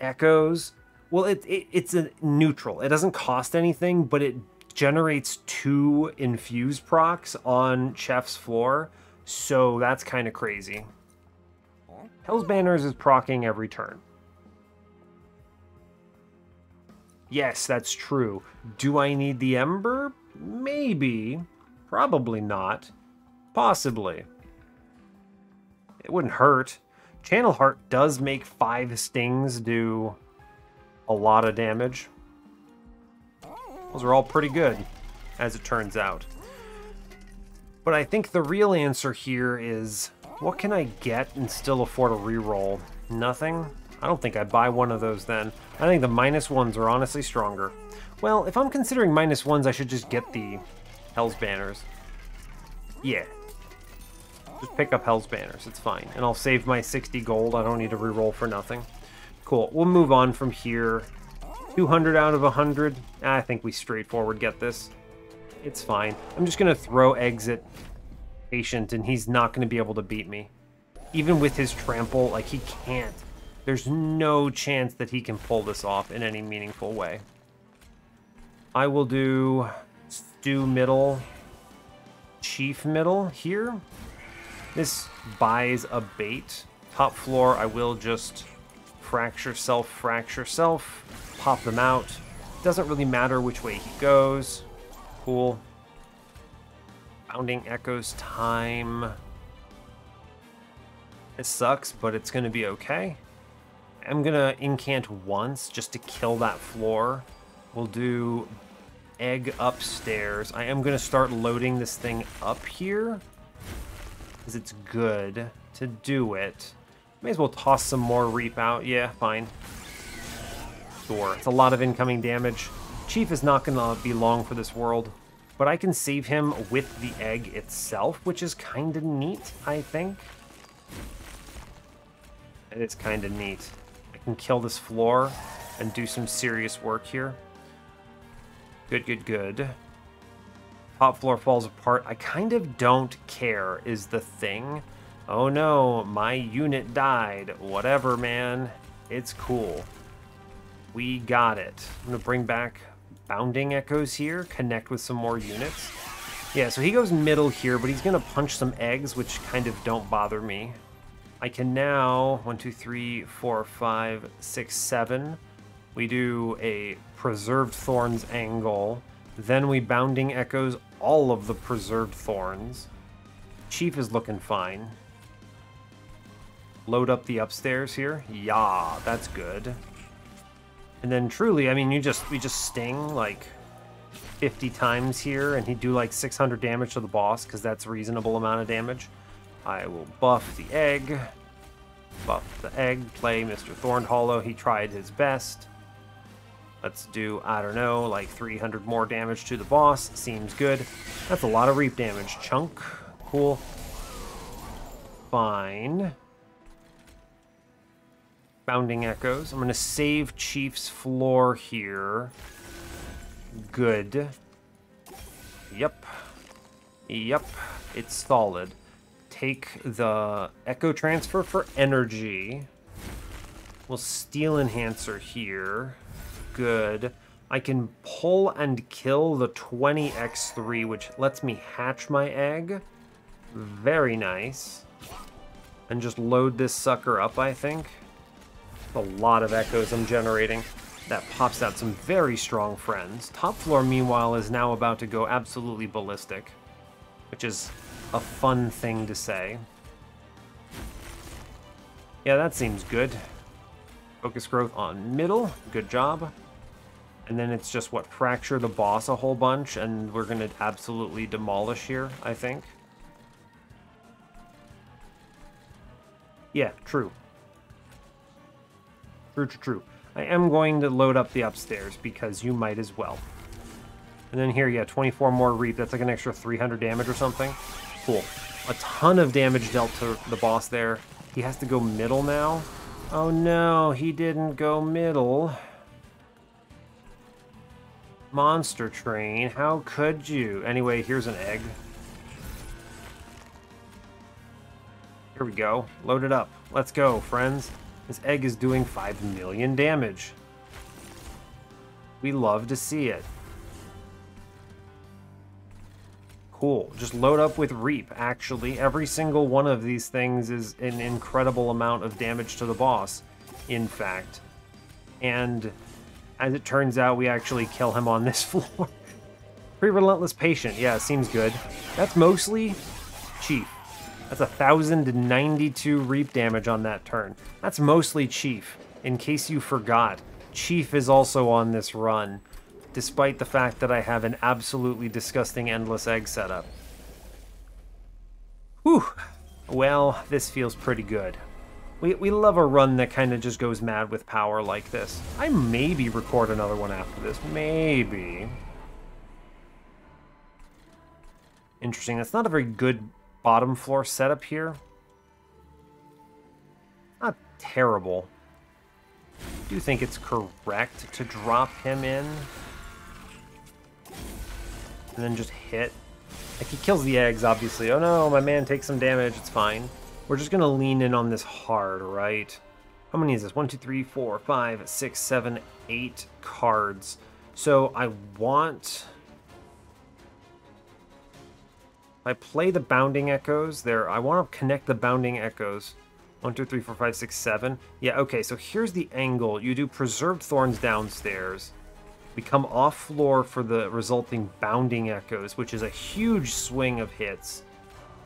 echoes. Well, it, it it's a neutral. It doesn't cost anything, but it generates two infuse procs on Chef's floor, so that's kind of crazy. Hell's Banners is procking every turn. Yes, that's true. Do I need the Ember? Maybe. Probably not. Possibly. It wouldn't hurt. Channel Heart does make five stings do a lot of damage. Those are all pretty good, as it turns out. But I think the real answer here is, what can I get and still afford a reroll? Nothing? I don't think I'd buy one of those then. I think the minus ones are honestly stronger. Well, if I'm considering minus ones, I should just get the Hell's Banners. Yeah. Just pick up Hell's Banners, it's fine. And I'll save my 60 gold, I don't need to reroll for nothing. Cool, we'll move on from here. 200 out of 100. I think we straightforward get this. It's fine. I'm just to throw exit patient, and he's not to be able to beat me. Even with his trample, like, he can't. There's no chance that he can pull this off in any meaningful way. I will do stew middle, chief middle here. This buys a bait. Top floor, I will just fracture self, fracture self, pop them out. Doesn't really matter which way he goes. Cool. Bounding Echoes time. It sucks, but it's going to be okay. I'm going to incant once just to kill that floor. We'll do egg upstairs. I am to start loading this thing up here because it's good to do it. May as well toss some more Reap out. Yeah, fine. Sure, it's a lot of incoming damage. Chief is not to be long for this world, but I can save him with the egg itself, which is kind of neat, I think. It is kind of neat. Can kill this floor and do some serious work here. Good, good, good. Top floor falls apart. I kind of don't care is the thing. Oh no, my unit died. Whatever, man. It's cool. We got it. I'm going to bring back Bounding Echoes here, connect with some more units. Yeah, so he goes middle here, but he's going to punch some eggs, which kind of don't bother me. I can now, one, two, three, four, five, six, seven. We do a Preserved Thorns angle. Then we Bounding Echoes all of the Preserved Thorns. Chief is looking fine. Load up the upstairs here. Yeah, that's good. And then truly, I mean, you just we just sting like 50 times here, and he'd do like 600 damage to the boss, because that's a reasonable amount of damage. I will buff the egg. Buff the egg, play Mr. Thornhollow. He tried his best. Let's do, I don't know, like 300 more damage to the boss. Seems good. That's a lot of reap damage. Chunk. Cool. Fine. Bounding Echoes. I'm going to save Chief's floor here. Good. Yep. Yep. It's solid. Take the Echo Transfer for energy. We'll Steel Enhancer here good. I can pull and kill the 20x3, which lets me hatch my egg. Very nice. And just load this sucker up, I think. A lot of echoes I'm generating. That pops out some very strong friends. Top floor, meanwhile, is now about to go absolutely ballistic. Which is a fun thing to say. Yeah, that seems good. Focus growth on middle. Good job. And then it's just, what, fracture the boss a whole bunch, and we're going to absolutely demolish here, I think. Yeah, true. True, true, true. I am going to load up the upstairs, because you might as well. And then here, yeah, 24 more Reap. That's like an extra 300 damage or something. Cool. A ton of damage dealt to the boss there. He has to go middle now. Oh no, he didn't go middle. Monster Train, how could you? Anyway, here's an egg. Here we go. Load it up. Let's go, friends. This egg is doing 5 million damage. We love to see it. Cool. Just load up with Reap, actually. Every single one of these things is an incredible amount of damage to the boss, in fact. And as it turns out, we actually kill him on this [LAUGHS] floor. Pretty relentless patient. Yeah, seems good. That's mostly Chief. That's a 1,092 Reap damage on that turn. That's mostly Chief, in case you forgot. Chief is also on this run despite the fact that I have an absolutely disgusting endless egg setup. Whew. Well, this feels pretty good. We, we love a run that kind of just goes mad with power like this. I maybe record another one after this. Maybe. Interesting. That's not a very good bottom floor setup here. Not terrible. I do think it's correct to drop him in and then just hit. Like, he kills the eggs, obviously. Oh no, my man takes some damage, it's fine. We're just gonna lean in on this hard, right? How many is this? One, two, three, four, five, six, seven, eight cards. So I want... I play the Bounding Echoes there, I want to connect the Bounding Echoes. One, two, three, four, five, six, seven. Yeah, okay, so here's the angle. You do Preserved Thorns downstairs. We come off floor for the resulting bounding echoes, which is a huge swing of hits.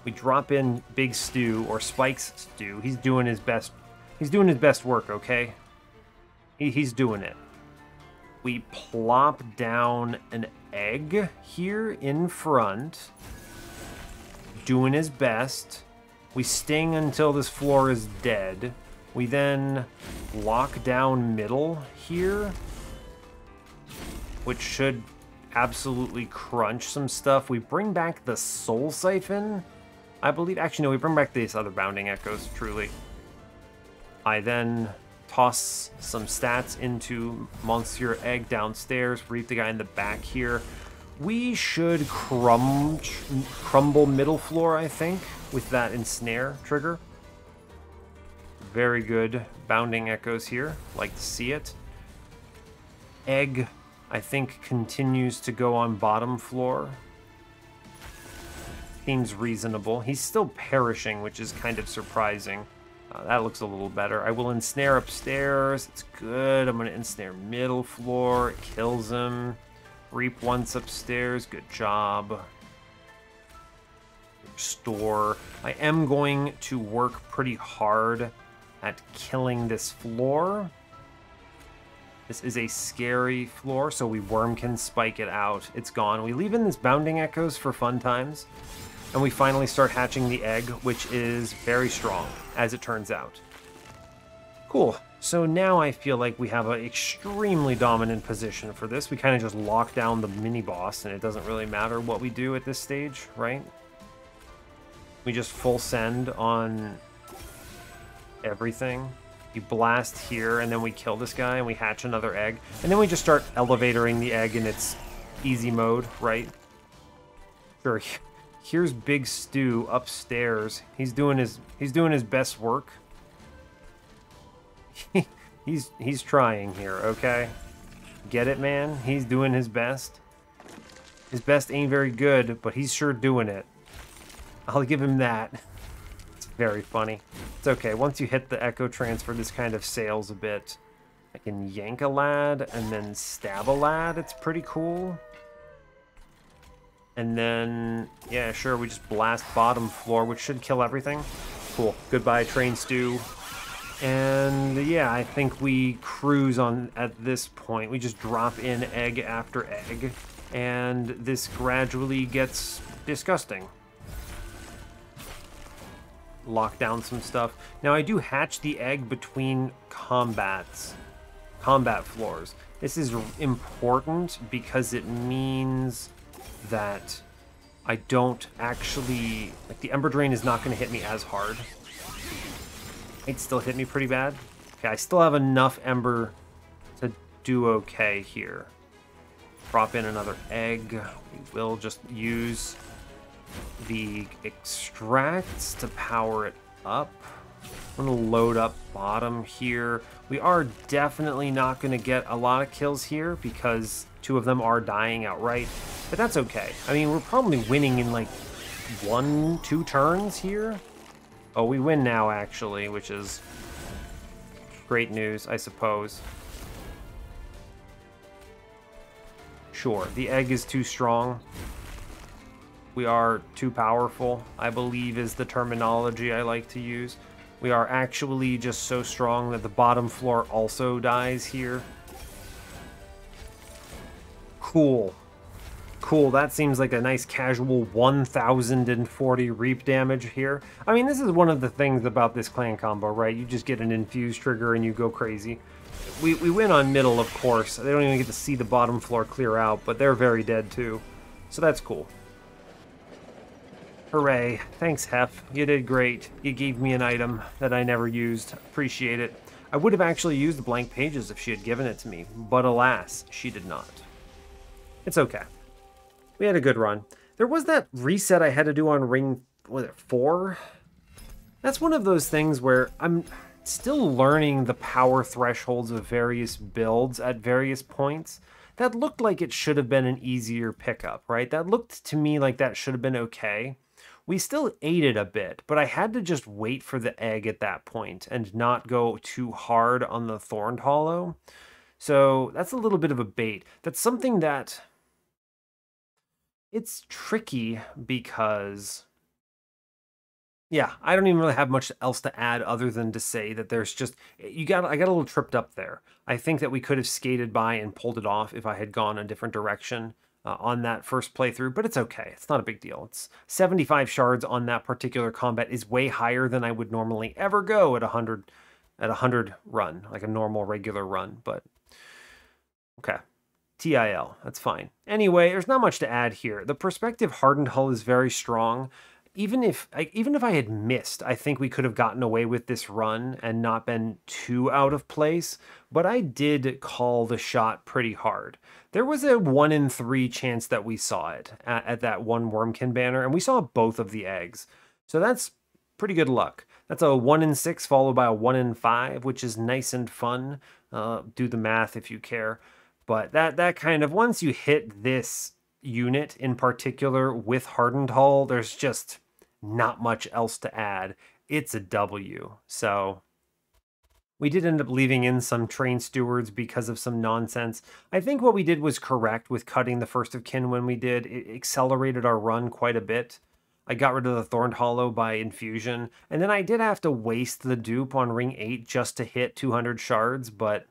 We drop in Big Stew or Spike's Stew. He's doing his best. He's doing his best work. Okay, he, he's doing it. We plop down an egg here in front, doing his best. We sting until this floor is dead. We then lock down middle here which should absolutely crunch some stuff. We bring back the Soul Siphon, I believe. Actually, no, we bring back these other Bounding Echoes, truly. I then toss some stats into Monsieur Egg downstairs, reap the guy in the back here. We should crum crumble middle floor, I think, with that ensnare trigger. Very good bounding echoes here. Like to see it. Egg I think continues to go on bottom floor. Seems reasonable. He's still perishing, which is kind of surprising. Uh, that looks a little better. I will ensnare upstairs. It's good. I'm going to ensnare middle floor. It kills him. Reap once upstairs. Good job. Store. I am going to work pretty hard at killing this floor. This is a scary floor, so we Wurmkin spike it out. It's gone. We leave in this Bounding Echoes for fun times, and we finally start hatching the egg, which is very strong, as it turns out. Cool. So now I feel like we have an extremely dominant position for this. We kind of just lock down the mini-boss, and it doesn't really matter what we do at this stage, right? We just full send on everything. You blast here, and then we kill this guy, and we hatch another egg. And then we just start elevating the egg in its easy mode, right? Sure. [LAUGHS] Here's Big Stew upstairs. He's doing his he's doing his best work. [LAUGHS] he's he's trying here, okay? Get it, man? He's doing his best. His best ain't very good, but he's sure doing it. I'll give him that [LAUGHS] very funny. It's okay. Once you hit the echo transfer, this kind of sails a bit. I can yank a lad and then stab a lad. It's pretty cool. And then, yeah, sure, we just blast bottom floor, which should kill everything. Cool. Goodbye, train stew. And yeah, I think we cruise on at this point. We just drop in egg after egg, and this gradually gets disgusting lock down some stuff. Now I do hatch the egg between combats, combat floors. This is important because it means that I don't actually, like the Ember Drain is not going to hit me as hard. It still hit me pretty bad. Okay, I still have enough Ember to do okay here. Drop in another egg. We will just use the extracts to power it up. I'm to load up bottom here. We are definitely not to get a lot of kills here because two of them are dying outright, but that's okay. I mean, we're probably winning in like one, two turns here. Oh, we win now, actually, which is great news, I suppose. Sure, the egg is too strong. We are too powerful, I believe is the terminology I like to use. We are actually just so strong that the bottom floor also dies here. Cool. Cool, that seems like a nice casual 1040 reap damage here. I mean, this is one of the things about this clan combo, right? You just get an infused trigger and you go crazy. We, we win on middle, of course. They don't even get to see the bottom floor clear out, but they're very dead too. So that's cool. Hooray. Thanks, Hef. You did great. You gave me an item that I never used. Appreciate it. I would have actually used blank pages if she had given it to me, but alas, she did not. It's okay. We had a good run. There was that reset I had to do on ring, was it four? That's one of those things where I'm still learning the power thresholds of various builds at various points. That looked like it should have been an easier pickup, right? That looked to me like that should have been okay. We still ate it a bit, but I had to just wait for the egg at that point and not go too hard on the Thorned Hollow. So that's a little bit of a bait. That's something that it's tricky because yeah, I don't even really have much else to add other than to say that there's just you got I got a little tripped up there. I think that we could have skated by and pulled it off if I had gone a different direction uh, on that first playthrough, but it's okay. It's not a big deal. It's 75 shards on that particular combat is way higher than I would normally ever go at 100 at 100 run, like a normal regular run, but okay. TIL. That's fine. Anyway, there's not much to add here. The perspective hardened hull is very strong. Even if even if I had missed, I think we could have gotten away with this run and not been too out of place. But I did call the shot pretty hard. There was a one in three chance that we saw it at, at that one Wurmkin banner, and we saw both of the eggs. So that's pretty good luck. That's a one in six followed by a one in five, which is nice and fun. Uh, do the math if you care. But that that kind of once you hit this unit in particular with hardened hull, there's just not much else to add. It's a W. So we did end up leaving in some train stewards because of some nonsense. I think what we did was correct with cutting the first of kin when we did. It accelerated our run quite a bit. I got rid of the Thorned Hollow by infusion, and then I did have to waste the dupe on ring 8 just to hit 200 shards, but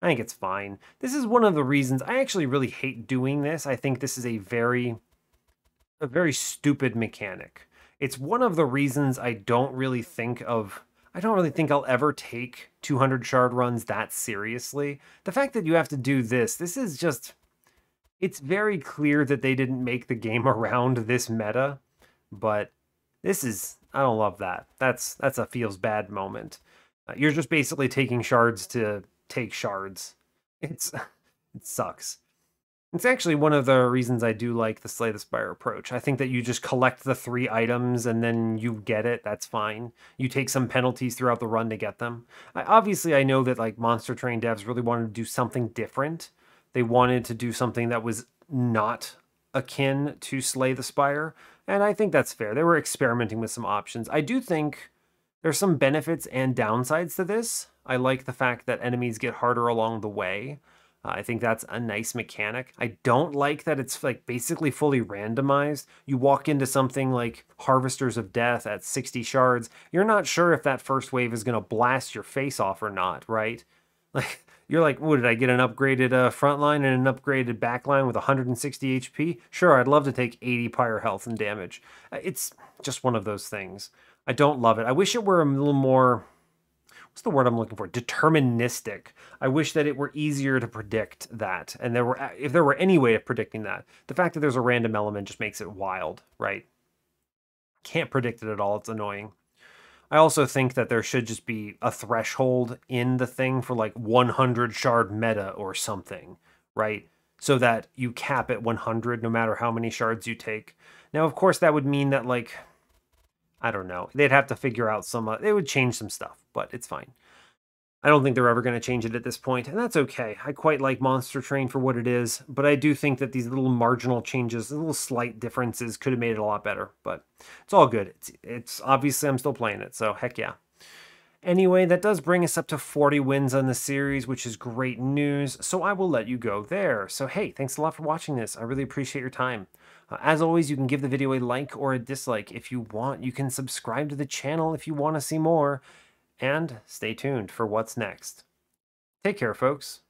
I think it's fine. This is one of the reasons I actually really hate doing this. I think this is a very, a very stupid mechanic. It's one of the reasons I don't really think of, I don't really think I'll ever take 200 shard runs that seriously. The fact that you have to do this, this is just, it's very clear that they didn't make the game [LAUGHS] around this meta, but this is, I don't love that. That's, that's a feels bad moment. Uh, you're just basically taking shards to take shards. It's [LAUGHS] it sucks. It's actually one of the reasons I do like the Slay the Spire approach. I think that you just collect the three items and then you get it. That's fine. You take some penalties throughout the run to get them. I, obviously, I know that like Monster Train devs really wanted to do something different. They wanted to do something that was not akin to Slay the Spire, and I think that's fair. They were experimenting with some options. I do think there's some benefits and downsides to this. I like the fact that enemies get harder along the way. I think that's a nice mechanic. I don't like that it's like basically fully randomized. You walk into something like Harvesters of Death at 60 shards, you're not sure if that first wave is going to blast your face off or not, right? [LAUGHS] Like you're like, "What did I get an upgraded uh, front line and an upgraded back line with 160 HP? Sure, I'd love to take 80 pyre health and damage. Uh, it's just one of those things. I don't love it. I wish it were a little more what's the word I'm looking for? Deterministic. I wish that it were easier to predict that. And there were if there were any way of predicting that. The fact that there's a random element just makes it wild, right? Can't predict it at all. It's annoying. I also think that there should just be a threshold in the thing for like 100 shard meta or something, right? So that you cap at 100 no matter how many shards you take. Now, of course, that would mean that like I don't know. They'd have to figure out some, uh, they would change some stuff, but it's fine. I don't think they're ever going to change it at this point, and that's okay. I quite like Monster Train for what it is, but I do think that these little marginal changes, little slight differences could have made it a lot better, but it's all good. It's, it's obviously I'm still playing it, so heck yeah. Anyway, that does bring us up to 40 wins on the series, which is great news, so I will let you go there. So hey, thanks a lot for watching this. I really appreciate your time. As always, you can give the video a like or a dislike if you want. You can subscribe to the channel if you want to see more and stay tuned for what's next. Take care, folks.